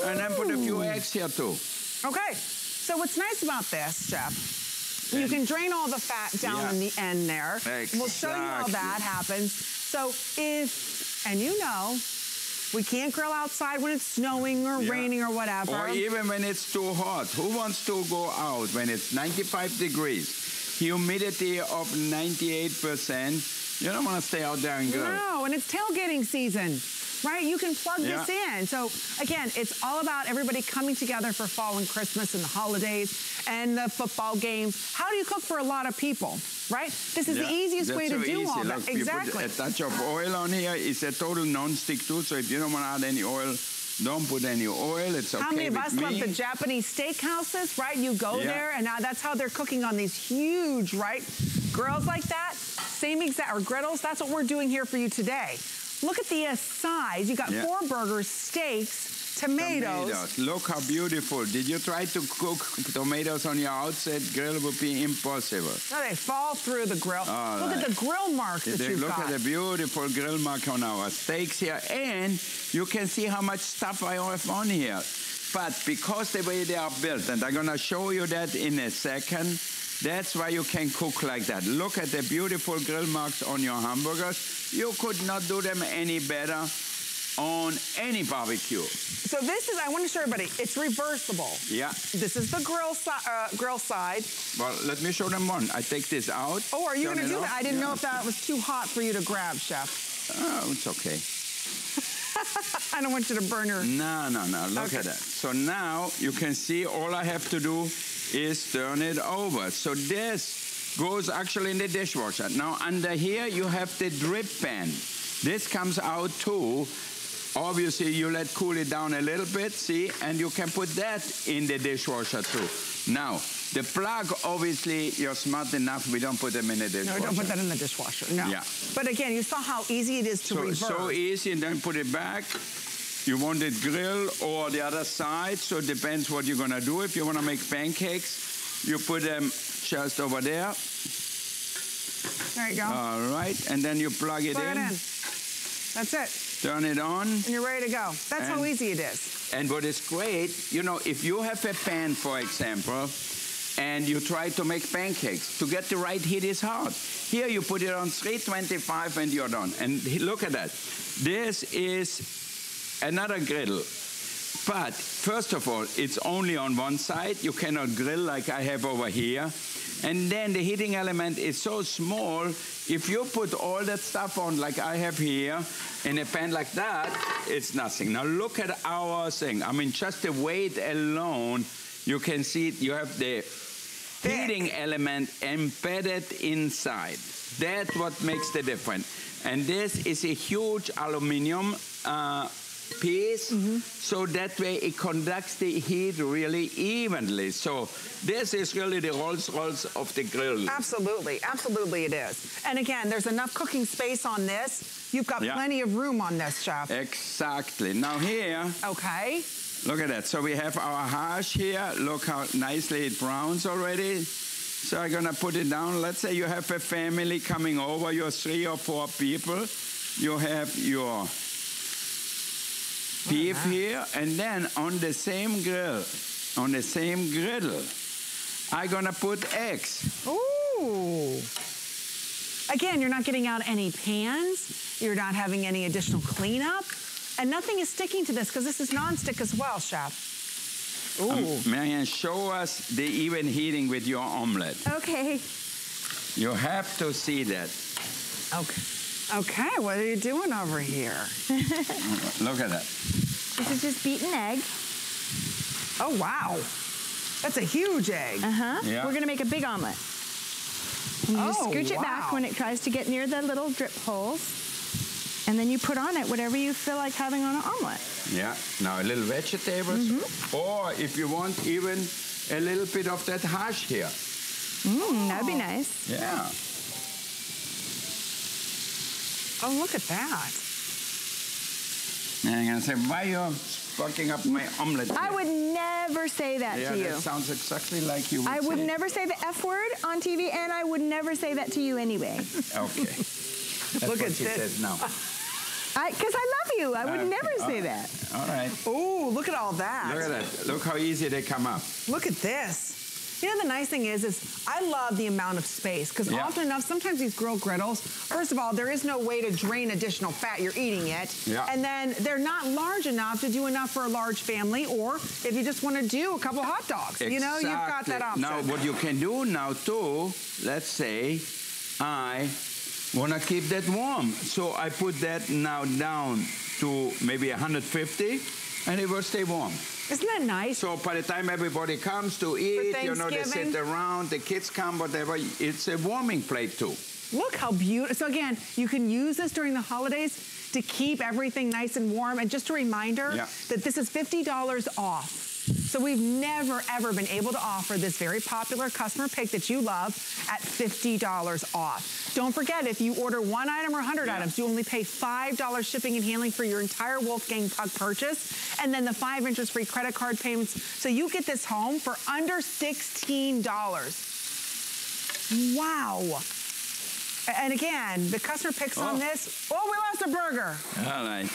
And then put a few eggs here too. Okay, so what's nice about this, Chef, you can drain all the fat down Yeah. in the end there. We'll show you how that happens. So if, and you know, we can't grill outside when it's snowing or Yeah. raining or whatever. Or even when it's too hot. Who wants to go out when it's 95 degrees? Humidity of 98%. You don't want to stay out there and grill. No, and it's tailgating season. Right? You can plug Yeah. this in. So again, it's all about everybody coming together for fall and Christmas and the holidays and the football games. How do you cook for a lot of people, right? This is Yeah, the easiest way to so do easy. all that. Look, you Exactly. put a touch of oil on here. It's a total non-stick too, so if you don't want to add any oil, don't put any oil. It's okay How many of us me. love the Japanese steakhouses, right? You go Yeah. there and now that's how they're cooking on these huge, right? Grills like that, same exact, or griddles, that's what we're doing here for you today. Look at the uh, size. You got Yeah. four burgers, steaks, tomatoes. Look how beautiful. Did you try to cook tomatoes on your outside grill? would be impossible. No, they fall through the grill. All Look right. at the grill marks that They- you've Look got. at the beautiful grill mark on our steaks here. And you can see how much stuff I have on here. But because the way they are built, and I'm going to show you that in a second, that's why you can cook like that. Look at the beautiful grill marks on your hamburgers. You could not do them any better on any barbecue. So this is, I want to show everybody, it's reversible. Yeah. This is the grill, si- uh, grill side. Well, let me show them one. I take this out. Oh, are you going to do off. that? I didn't know if that was too hot for you to grab, Chef. Oh, it's okay. I don't want you to burn your... No, no, no. Look Okay. at that. So now you can see all I have to do is turn it over. So this goes actually in the dishwasher. Now under here you have the drip pan. This comes out too. Obviously you let cool it down a little bit, see, and you can put that in the dishwasher too. Now, the plug, obviously, you're smart enough, we don't put them in the dishwasher. No, don't put that in the dishwasher. No. Yeah. But again, you saw how easy it is to so, reverse. so easy, and then put it back. You want it grill or the other side, so it depends what you're gonna do. If you wanna make pancakes, you put them just over there. there you go. All right, and then you plug it Plug in, it in. That's it. turn it on. And you're ready to go. That's how easy it is. And what is great, you know, if you have a pan, for example, and you try to make pancakes, to get the right heat is hard. Here you put it on 325 and you're done. And look at that. This is another griddle. But first of all, it's only on one side. You cannot grill like I have over here. And then the heating element is so small, if you put all that stuff on like I have here in a pan like that, it's nothing. Now look at our thing. I mean, just the weight alone, you can see it. you have the heating element embedded inside. That's what makes the difference. And this is a huge aluminum uh, piece, so that way it conducts the heat really evenly. So this is really the Rolls Royce of the grill. Absolutely, absolutely it is. And again, there's enough cooking space on this. You've got Yeah. plenty of room on this, Chef. Exactly. Now here, Okay. look at that. So we have our hash here. Look how nicely it browns already. So I'm gonna put it down. Let's say you have a family coming over, you're three or four people. You have your beef here, and then on the same grill, on the same griddle, I'm gonna put eggs. Ooh. Again, you're not getting out any pans. You're not having any additional cleanup. And nothing is sticking to this because this is nonstick as well, Chef. Ooh. Um, Marian, show us the even heating with your omelet. Okay. You have to see that. Okay. Okay, what are you doing over here? Look at that. This is just beaten egg. Oh, wow. That's a huge egg. Uh-huh. Yeah. We're gonna make a big omelet. And you just Oh, scooch it back when it tries to get near the little drip holes. And then you put on it whatever you feel like having on an omelet. Yeah. Now a little vegetables, Mm-hmm. or if you want, even a little bit of that hash here. Mmm, that'd be nice. Yeah. Oh, look at that. And I'm gonna say, why you fucking up my omelet? I would never say that yeah, to you. Yeah, that sounds exactly like you would I would say. never say the F word on TV, and I would never say that to you anyway. Okay. That's Look what at she this. says now. Because I, love you. I would Okay, never oh, say that. All right. Oh, look at all that. Look at that. Look how easy they come up. Look at this. You know, the nice thing is, is I love the amount of space because Yeah. often enough, sometimes these grill griddles, first of all, there is no way to drain additional fat. You're eating it. Yeah. And then they're not large enough to do enough for a large family or if you just want to do a couple hot dogs. You know, you've got that option. Now, what you can do now too, let's say I Want to keep that warm. So I put that now down to maybe 150 and it will stay warm. Isn't that nice? So by the time everybody comes to eat, you know, they sit around, the kids come, whatever, it's a warming plate too. Look how beautiful. So again, you can use this during the holidays to keep everything nice and warm. And just a reminder Yeah. that this is $50 off. So we've never, ever been able to offer this very popular customer pick that you love at $50 off. Don't forget, if you order one item or 100 items, you only pay $5 shipping and handling for your entire Wolfgang Puck purchase, and then the five interest-free credit card payments. So you get this home for under $16. Wow. And again, the customer picks on Oh. this. Oh, we lost a burger. All right.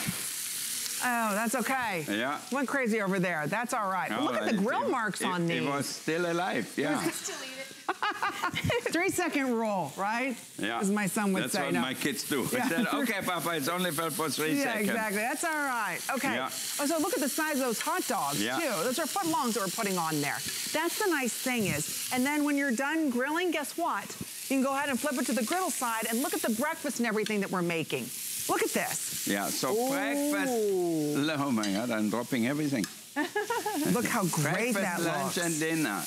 Oh, that's okay. Yeah. Went crazy over there. That's all right. Look at oh, the grill It- marks it- on these. It was still alive, yeah. Three second rule, right? Yeah. As my son would That's say. what no. my kids do. Yeah. Said, okay, Papa, it's only felt for three yeah, seconds. exactly. That's all right. Okay. Yeah. Oh, so look at the size of those hot dogs Yeah. too. Those are foot longs that we're putting on there. That's the nice thing is, and then when you're done grilling, guess what? You can go ahead and flip it to the griddle side and look at the breakfast and everything that we're making. Look at this. Yeah, so breakfast. Oh my God, I'm dropping everything. Look how great breakfast, that lunch, and dinner.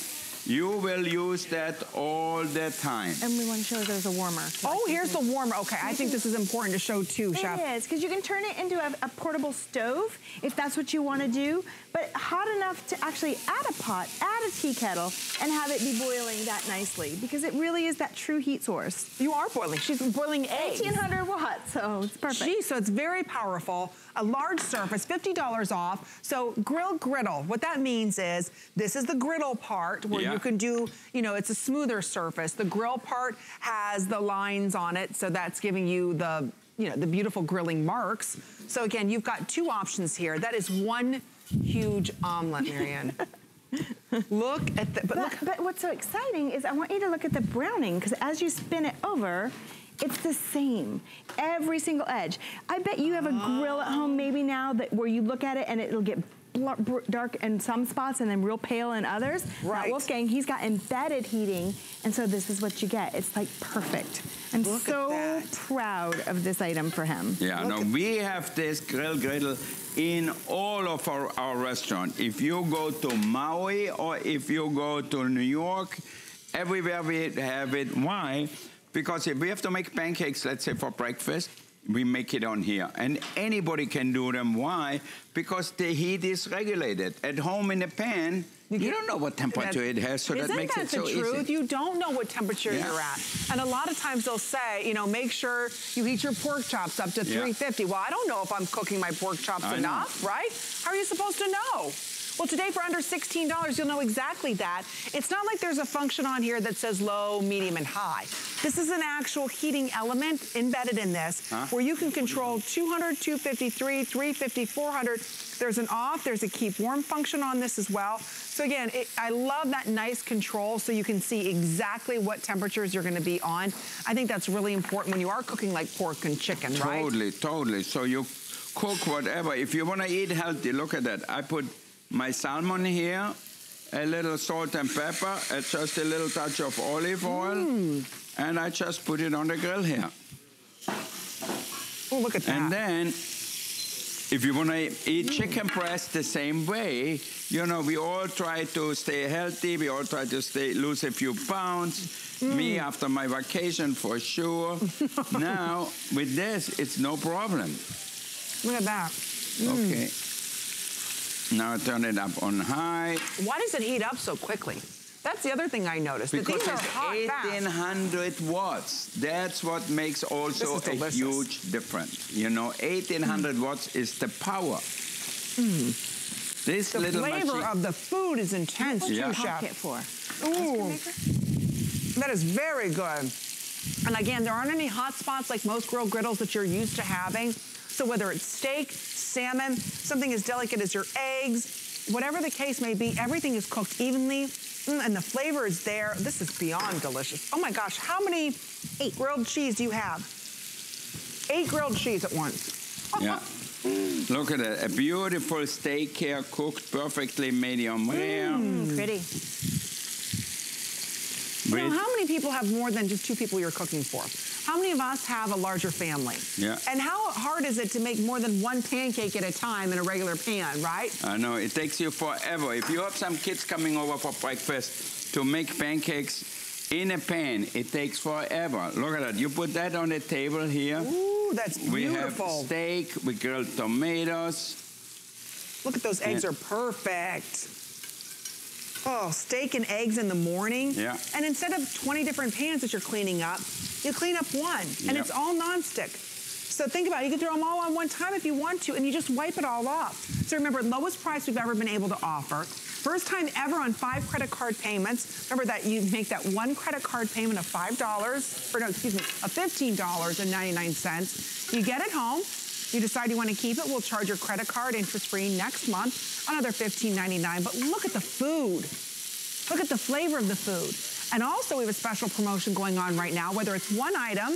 You will use that all the time. And we want to show there's a warmer. Oh, here's the warmer. Okay, I think this is important to show too, Chef. It is, because you can turn it into a, a portable stove if that's what you want to do, but hot enough to actually add a pot, add a tea kettle, and have it be boiling that nicely, because it really is that true heat source. You are boiling. She's boiling eggs. 1800 watts, so it's perfect. Gee, so it's very powerful. A large surface, $50 off. So grill griddle, what that means is this is the griddle part where Yeah. you can do, you know, it's a smoother surface. The grill part has the lines on it, so that's giving you the, you know, the beautiful grilling marks. So again, you've got two options here. That is one huge omelet, Marian. look at the, but, But, look. but what's so exciting is I want you to look at the browning, because as you spin it over, it's the same, every single edge. I bet you have a grill at home maybe oh. now that where you look at it and it'll get dark in some spots and then real pale in others. Right. Now, Wolfgang, he's got embedded heating, and so this is what you get. It's like perfect. I'm Look so proud of this item for him. Yeah, no, we have this grill griddle in all of our, our restaurant. If you go to Maui or if you go to New York, everywhere we have it. Why? Because if we have to make pancakes, let's say for breakfast, we make it on here. And anybody can do them. Why? Because the heat is regulated. At home in a pan, you, don't know what temperature it has, so that makes that it so easy. Isn't that the truth? You don't know what temperature Yeah. you're at. And a lot of times they'll say, you know, make sure you heat your pork chops up to Yeah. 350. Well, I don't know if I'm cooking my pork chops I know. enough, right? How are you supposed to know? Well, today for under $16, you'll know exactly that. It's not like there's a function on here that says low, medium, and high. This is an actual heating element embedded in this Huh? where you can control 200, 253, 350, 400. There's an off, there's a keep warm function on this as well. So again, it, I love that nice control so you can see exactly what temperatures you're gonna be on. I think that's really important when you are cooking like pork and chicken, right? Totally, totally. So you cook whatever. If you want to eat healthy, look at that. I put my salmon here, a little salt and pepper, and just a little touch of olive oil, Mm. and I just put it on the grill here. Oh, look at that. And then, if you want to eat mm. chicken breast the same way, you know, we all try to stay healthy. We all try to stay lose a few pounds. Me mm. after my vacation for sure. now with this, it's no problem. Look at that. Mm. Okay. Now turn it up on high. Why does it heat up so quickly? That's the other thing I noticed. that Because these are it's hot fast. 1800 watts. That's what makes also a huge difference. You know, 1800 watts is the power. Hmm. This The little flavor machine. of the food is intense What's Yeah. your too, Chef. pocket for? Ooh, that is very good. And again, there aren't any hot spots like most grill griddles that you're used to having. So whether it's steak, salmon, something as delicate as your eggs, whatever the case may be, everything is cooked evenly. Mm, and the flavor is there. This is beyond delicious. Oh my gosh, how many eight grilled cheese do you have? Eight grilled cheese at once. Yeah. Look at that. A beautiful steak here cooked perfectly medium rare. Mm, pretty. Now, how many people have more than just two people you're cooking for? How many of us have a larger family? Yeah. And how hard is it to make more than one pancake at a time in a regular pan, right? I know, it takes you forever. If you have some kids coming over for breakfast to make pancakes in a pan, it takes forever. Look at that. You put that on the table here. Ooh, that's beautiful. We have steak, we grilled tomatoes. Look at those eggs Yeah. are perfect. Oh, steak and eggs in the morning. Yeah. And instead of 20 different pans that you're cleaning up, you clean up one. And Yep. it's all nonstick. So think about it. You can throw them all on one time if you want to, and you just wipe it all off. So remember, lowest price we've ever been able to offer. First time ever on five credit card payments. Remember that you make that one credit card payment of $5, or no, excuse me, of $15.99. You get it home. You decide you want to keep it, we'll charge your credit card interest-free next month, another $15.99. But look at the food. Look at the flavor of the food. And also, we have a special promotion going on right now. Whether it's one item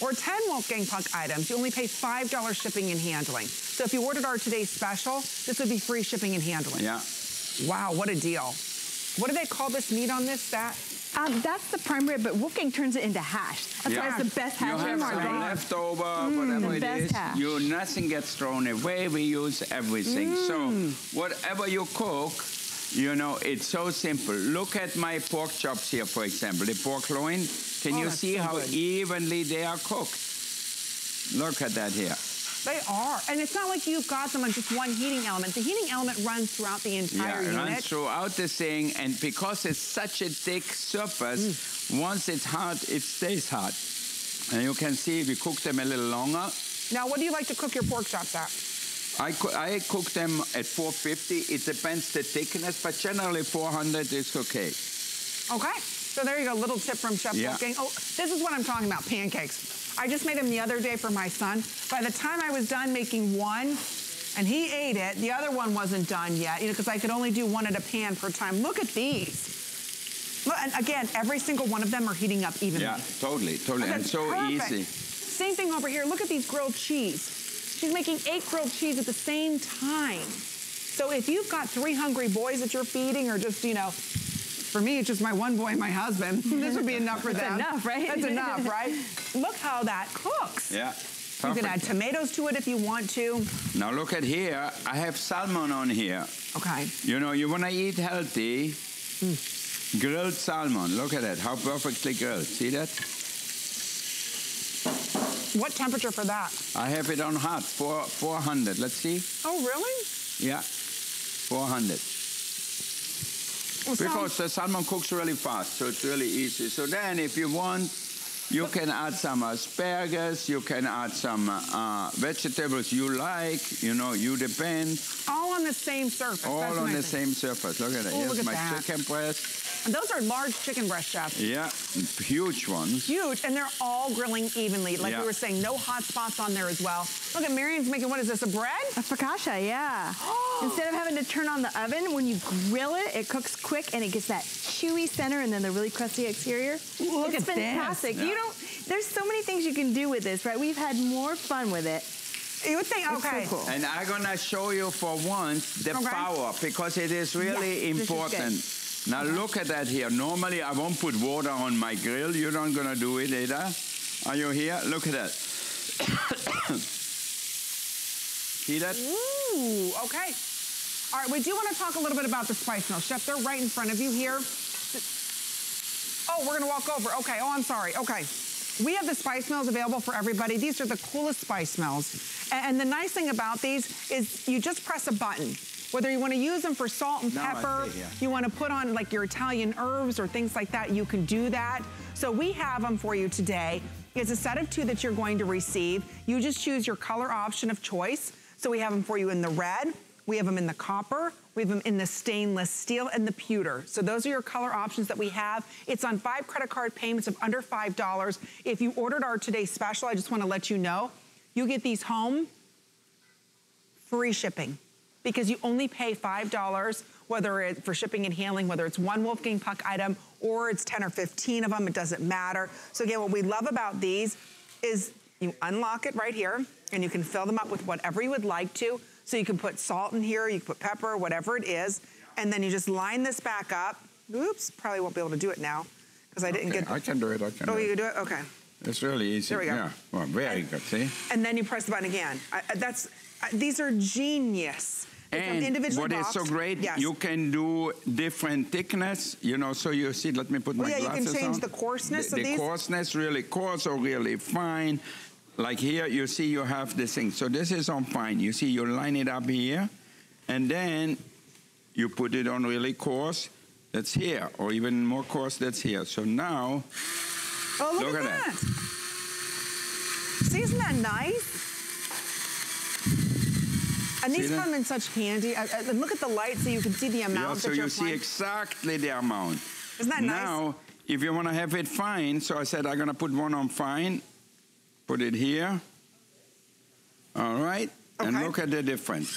or 10 Wolfgang Puck items, you only pay $5 shipping and handling. So if you ordered our today's special, this would be free shipping and handling. Yeah. Wow, what a deal. What do they call this meat on this, that? Um, that's the prime rib, but Wolfgang turns it into hash. That's why Yeah. it's the best hash You have in our some day. leftover, Mm, whatever the best hash. You nothing gets thrown away. We use everything. Mm. So whatever you cook, you know, it's so simple. Look at my pork chops here, for example, the pork loin. Can Oh, you see so how good. evenly they are cooked? Look at that here. They are. And it's not like you've got them on just one heating element. The heating element runs throughout the entire yeah, it unit. runs throughout the thing, and because it's such a thick surface, Mm. once it's hot, it stays hot. And you can see we cook them a little longer. Now, what do you like to cook your pork chops at? I, coo- I cook them at 450. It depends the thickness, but generally 400 is okay. Okay. So there you go, little tip from Chef Yeah. Wolfgang. Oh, this is what I'm talking about, pancakes. I just made them the other day for my son. By the time I was done making one, and he ate it, the other one wasn't done yet, you know, because I could only do one at a pan per time. Look at these. Look, and again, every single one of them are heating up evenly. Yeah, totally, totally. Oh, and so perfect. easy. Same thing over here. Look at these grilled cheese. She's making eight grilled cheese at the same time. So if you've got three hungry boys that you're feeding, or just, you know, for me, it's just my one boy and my husband. this would be enough for That's them. enough, right? That's enough, right? Look how that cooks. Yeah. You can add tomatoes to it if you want to. Now look at here. I have salmon on here. Okay. You know, you want to eat healthy. Hmm. Grilled salmon. Look at that. How perfectly grilled. See that? What temperature for that? I have it on hot. Four, 400. Let's see. Oh, really? Yeah. 400. Well, Because the salmon cooks really fast, so it's really easy. So then, if you want, you can add some asparagus, you can add some uh, vegetables you like, you know, you depend. All on the same surface. All on the nice. same surface. Look at that. Oh, Here's look at my that. chicken breast. And those are large chicken breast, Chef. Yeah, huge ones. Huge, and they're all grilling evenly. Like Yeah. we were saying, no hot spots on there as well. Look at Marian's making, what is this, a bread? A focaccia, yeah. Instead of having to turn on the oven, when you grill it, it cooks quick and it gets that chewy center and then the really crusty exterior. look it's at this. fantastic. You don't. There's so many things you can do with this, right? We've had more fun with it. You would think, It's so okay. cool. And I'm gonna show you for once the Okay. power because it is really Yes, this is important. Now look at that here. Normally I won't put water on my grill. You're not gonna do it either. Are you here? Look at that. See that? Ooh, okay. All right, we do want to talk a little bit about the spice mill. Chef, they're right in front of you here. Oh, we're going to walk over. Okay, oh, I'm sorry. Okay. We have the spice mills available for everybody. These are the coolest spice mills. And the nice thing about these is you just press a button. Whether you want to use them for salt and Now I pepper, see, yeah. you want to put on like your Italian herbs or things like that, you can do that. So we have them for you today. It's a set of two that you're going to receive. You just choose your color option of choice. So we have them for you in the red, we have them in the copper, we have them in the stainless steel and the pewter. So those are your color options that we have. It's on five credit card payments of under $5. If you ordered our today's special, I just want to let you know, you get these home free shipping because you only pay $5 whether it's for shipping and handling, whether it's one Wolfgang Puck item or it's 10 or 15 of them, it doesn't matter. So again, what we love about these is you unlock it right here and you can fill them up with whatever you would like to. So you can put salt in here, you can put pepper, whatever it is, and then you just line this back up. Oops, probably won't be able to do it now Because I didn't Okay, get. I can do it. I can Oh, do you it. do it? Okay. It's really easy. There we go. Yeah. Well, very good. See. And then you press the button again. I- that's I, these are genius. And what is so great, Yes. you can do different thickness, you know, so you see, let me put Oh, my yeah, you can change on. the coarseness the, of the these? coarseness really coarse or really fine. Like here, you see you have this thing. So this is on fine. You see, you line it up here, and then you put it on really coarse. That's here, or even more coarse. That's here. So now, Oh, look, Look at, at that. See, isn't that nice? And these come in such handy. Uh, uh, and look at the light so you can see the amount yeah, that so you're you see applying. exactly the amount. Isn't that nice? Now, if you want to have it fine, so I said I'm going to put one on fine, put it here. All right? And look at the difference.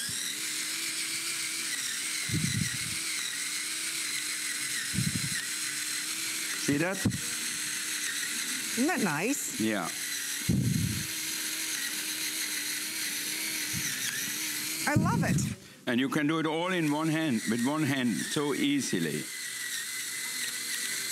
See that? Isn't that nice? Yeah. I love it. And you can do it all in one hand, with one hand, so easily.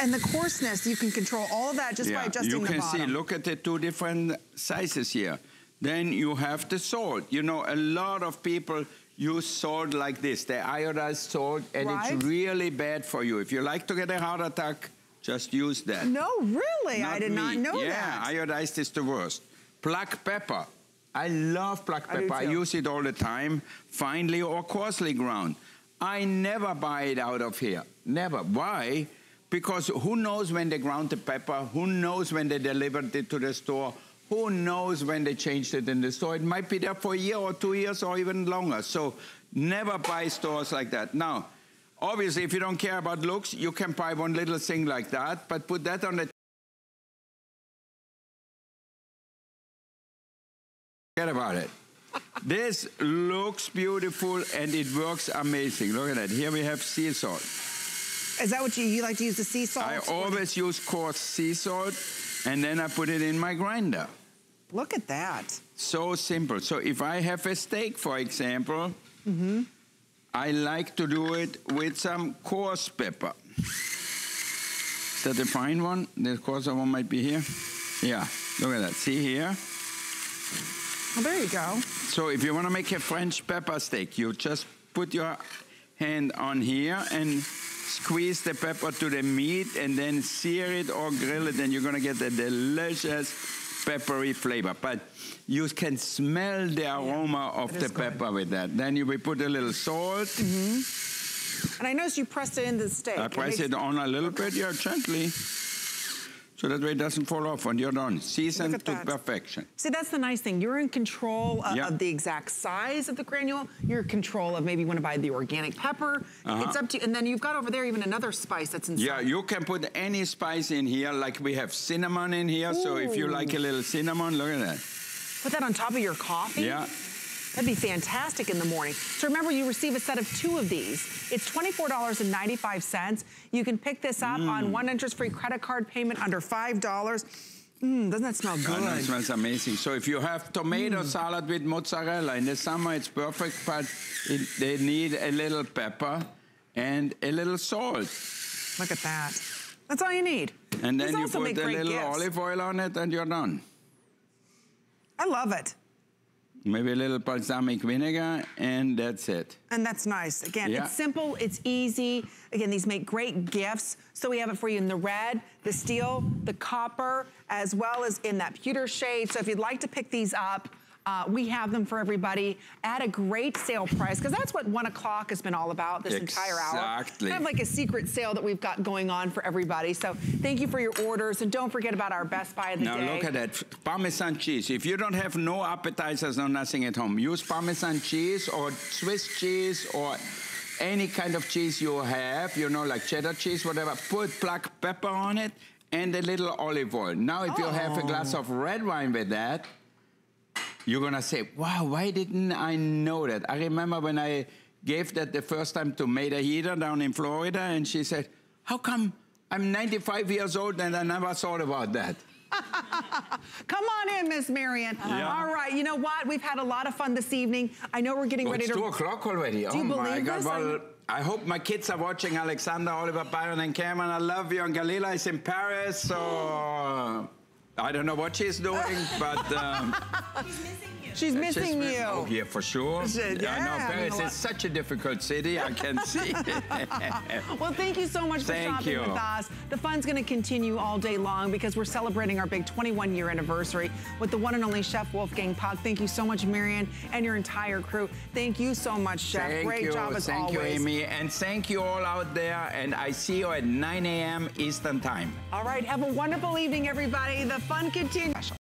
And the coarseness, you can control all of that just by adjusting the you can see, look at the two different sizes here. Then you have the salt. You know, a lot of people use salt like this, the iodized salt, and Right. it's really bad for you. If you like to get a heart attack, just use that. No, really? I did not know yeah, that. Yeah, iodized is the worst. Black pepper. I love black pepper. I, too. use it all the time, finely or coarsely ground. I never buy it out of here. Never. Why? Because who knows when they ground the pepper? Who knows when they delivered it to the store? Who knows when they changed it in the store? It might be there for a year or two years or even longer. So never buy stores like that. Now, obviously, if you don't care about looks, you can buy one little thing like that, but put that on the Forget about it. this looks beautiful and it works amazing. Look at that. Here we have sea salt. Is that what you, you like to use the sea salt? I always use coarse sea salt and then I put it in my grinder. Look at that. So simple. So if I have a steak, for example, Mm-hmm. I like to do it with some coarse pepper. Is that the fine one? The coarser one might be here. Yeah, look at that. See here? Well, there you go. So if you want to make a French pepper steak, you just put your hand on here and squeeze the pepper to the meat and then sear it or grill it and you're going to get a delicious peppery flavor. But you can smell the aroma of the is good. pepper with that. Then you will put a little salt. Mm-hmm. And I noticed you pressed it into the steak. I press makes- it on a little bit, yeah, gently. So that way it doesn't fall off when you're done. At to that. perfection. See, that's the nice thing. You're in control of, Yeah. of the exact size of the granule. You're in control of maybe you want to buy the organic pepper. Uh-huh. It's up to you. And then you've got over there even another spice that's inside. Yeah, you can put any spice in here, like we have cinnamon in here. So if you like a little cinnamon, look at that. Put that on top of your coffee. Yeah. That'd be fantastic in the morning. So remember, you receive a set of two of these. It's $24.95. You can pick this up on Mm. one interest-free credit card payment under $5. Mmm, doesn't that smell I know, it good? smells amazing. So if you have tomato Mm. salad with mozzarella in the summer, it's perfect, but it, they need a little pepper and a little salt. Look at that. That's all you need. And then These you put a little gifts. olive oil on it and you're done. I love it. Maybe a little balsamic vinegar and that's it. And that's nice. Again, Yeah. it's simple, it's easy. Again, these make great gifts. So we have it for you in the red, the steel, the copper, as well as in that pewter shade. So if you'd like to pick these up, uh, we have them for everybody at a great sale price because that's what one o'clock has been all about this entire hour. Exactly. Kind of like a secret sale that we've got going on for everybody. So thank you for your orders and don't forget about our Best Buy of the Now day. look at that Parmesan cheese. If you don't have no appetizers, no nothing at home, use Parmesan cheese or Swiss cheese or any kind of cheese you have, you know, like cheddar cheese, whatever. Put black pepper on it and a little olive oil. Now, if you have a glass of red wine with that, you're gonna say, wow, why didn't I know that? I remember when I gave that the first time to Maida Heatter down in Florida, and she said, how come I'm 95 years old and I never thought about that? Come on in, Miss Marian. Yeah. All right, you know what? We've had a lot of fun this evening. I know we're getting Oh, ready it's to. two o'clock already. Do oh you my God! this? Well, I- I hope my kids are watching Alexander, Oliver, Byron, and Cameron. I love you. And Gelila is in Paris, so I don't know what she's doing, but. Um, She's missing She's- you. Oh, yeah, for sure. She- I know yeah, I mean, Paris a lot- is such a difficult city. I can see. Well, thank you so much for Thank shopping you. with us. The fun's going to continue all day long because we're celebrating our big 21 year anniversary with the one and only Chef Wolfgang Puck. Thank you so much, Marian, and your entire crew. Thank you so much, Chef. Thank Great you. job as Thank always. you, Amy. And thank you all out there. And I see you at 9 a.m. Eastern Time. All right, have a wonderful evening, everybody. The fun continues.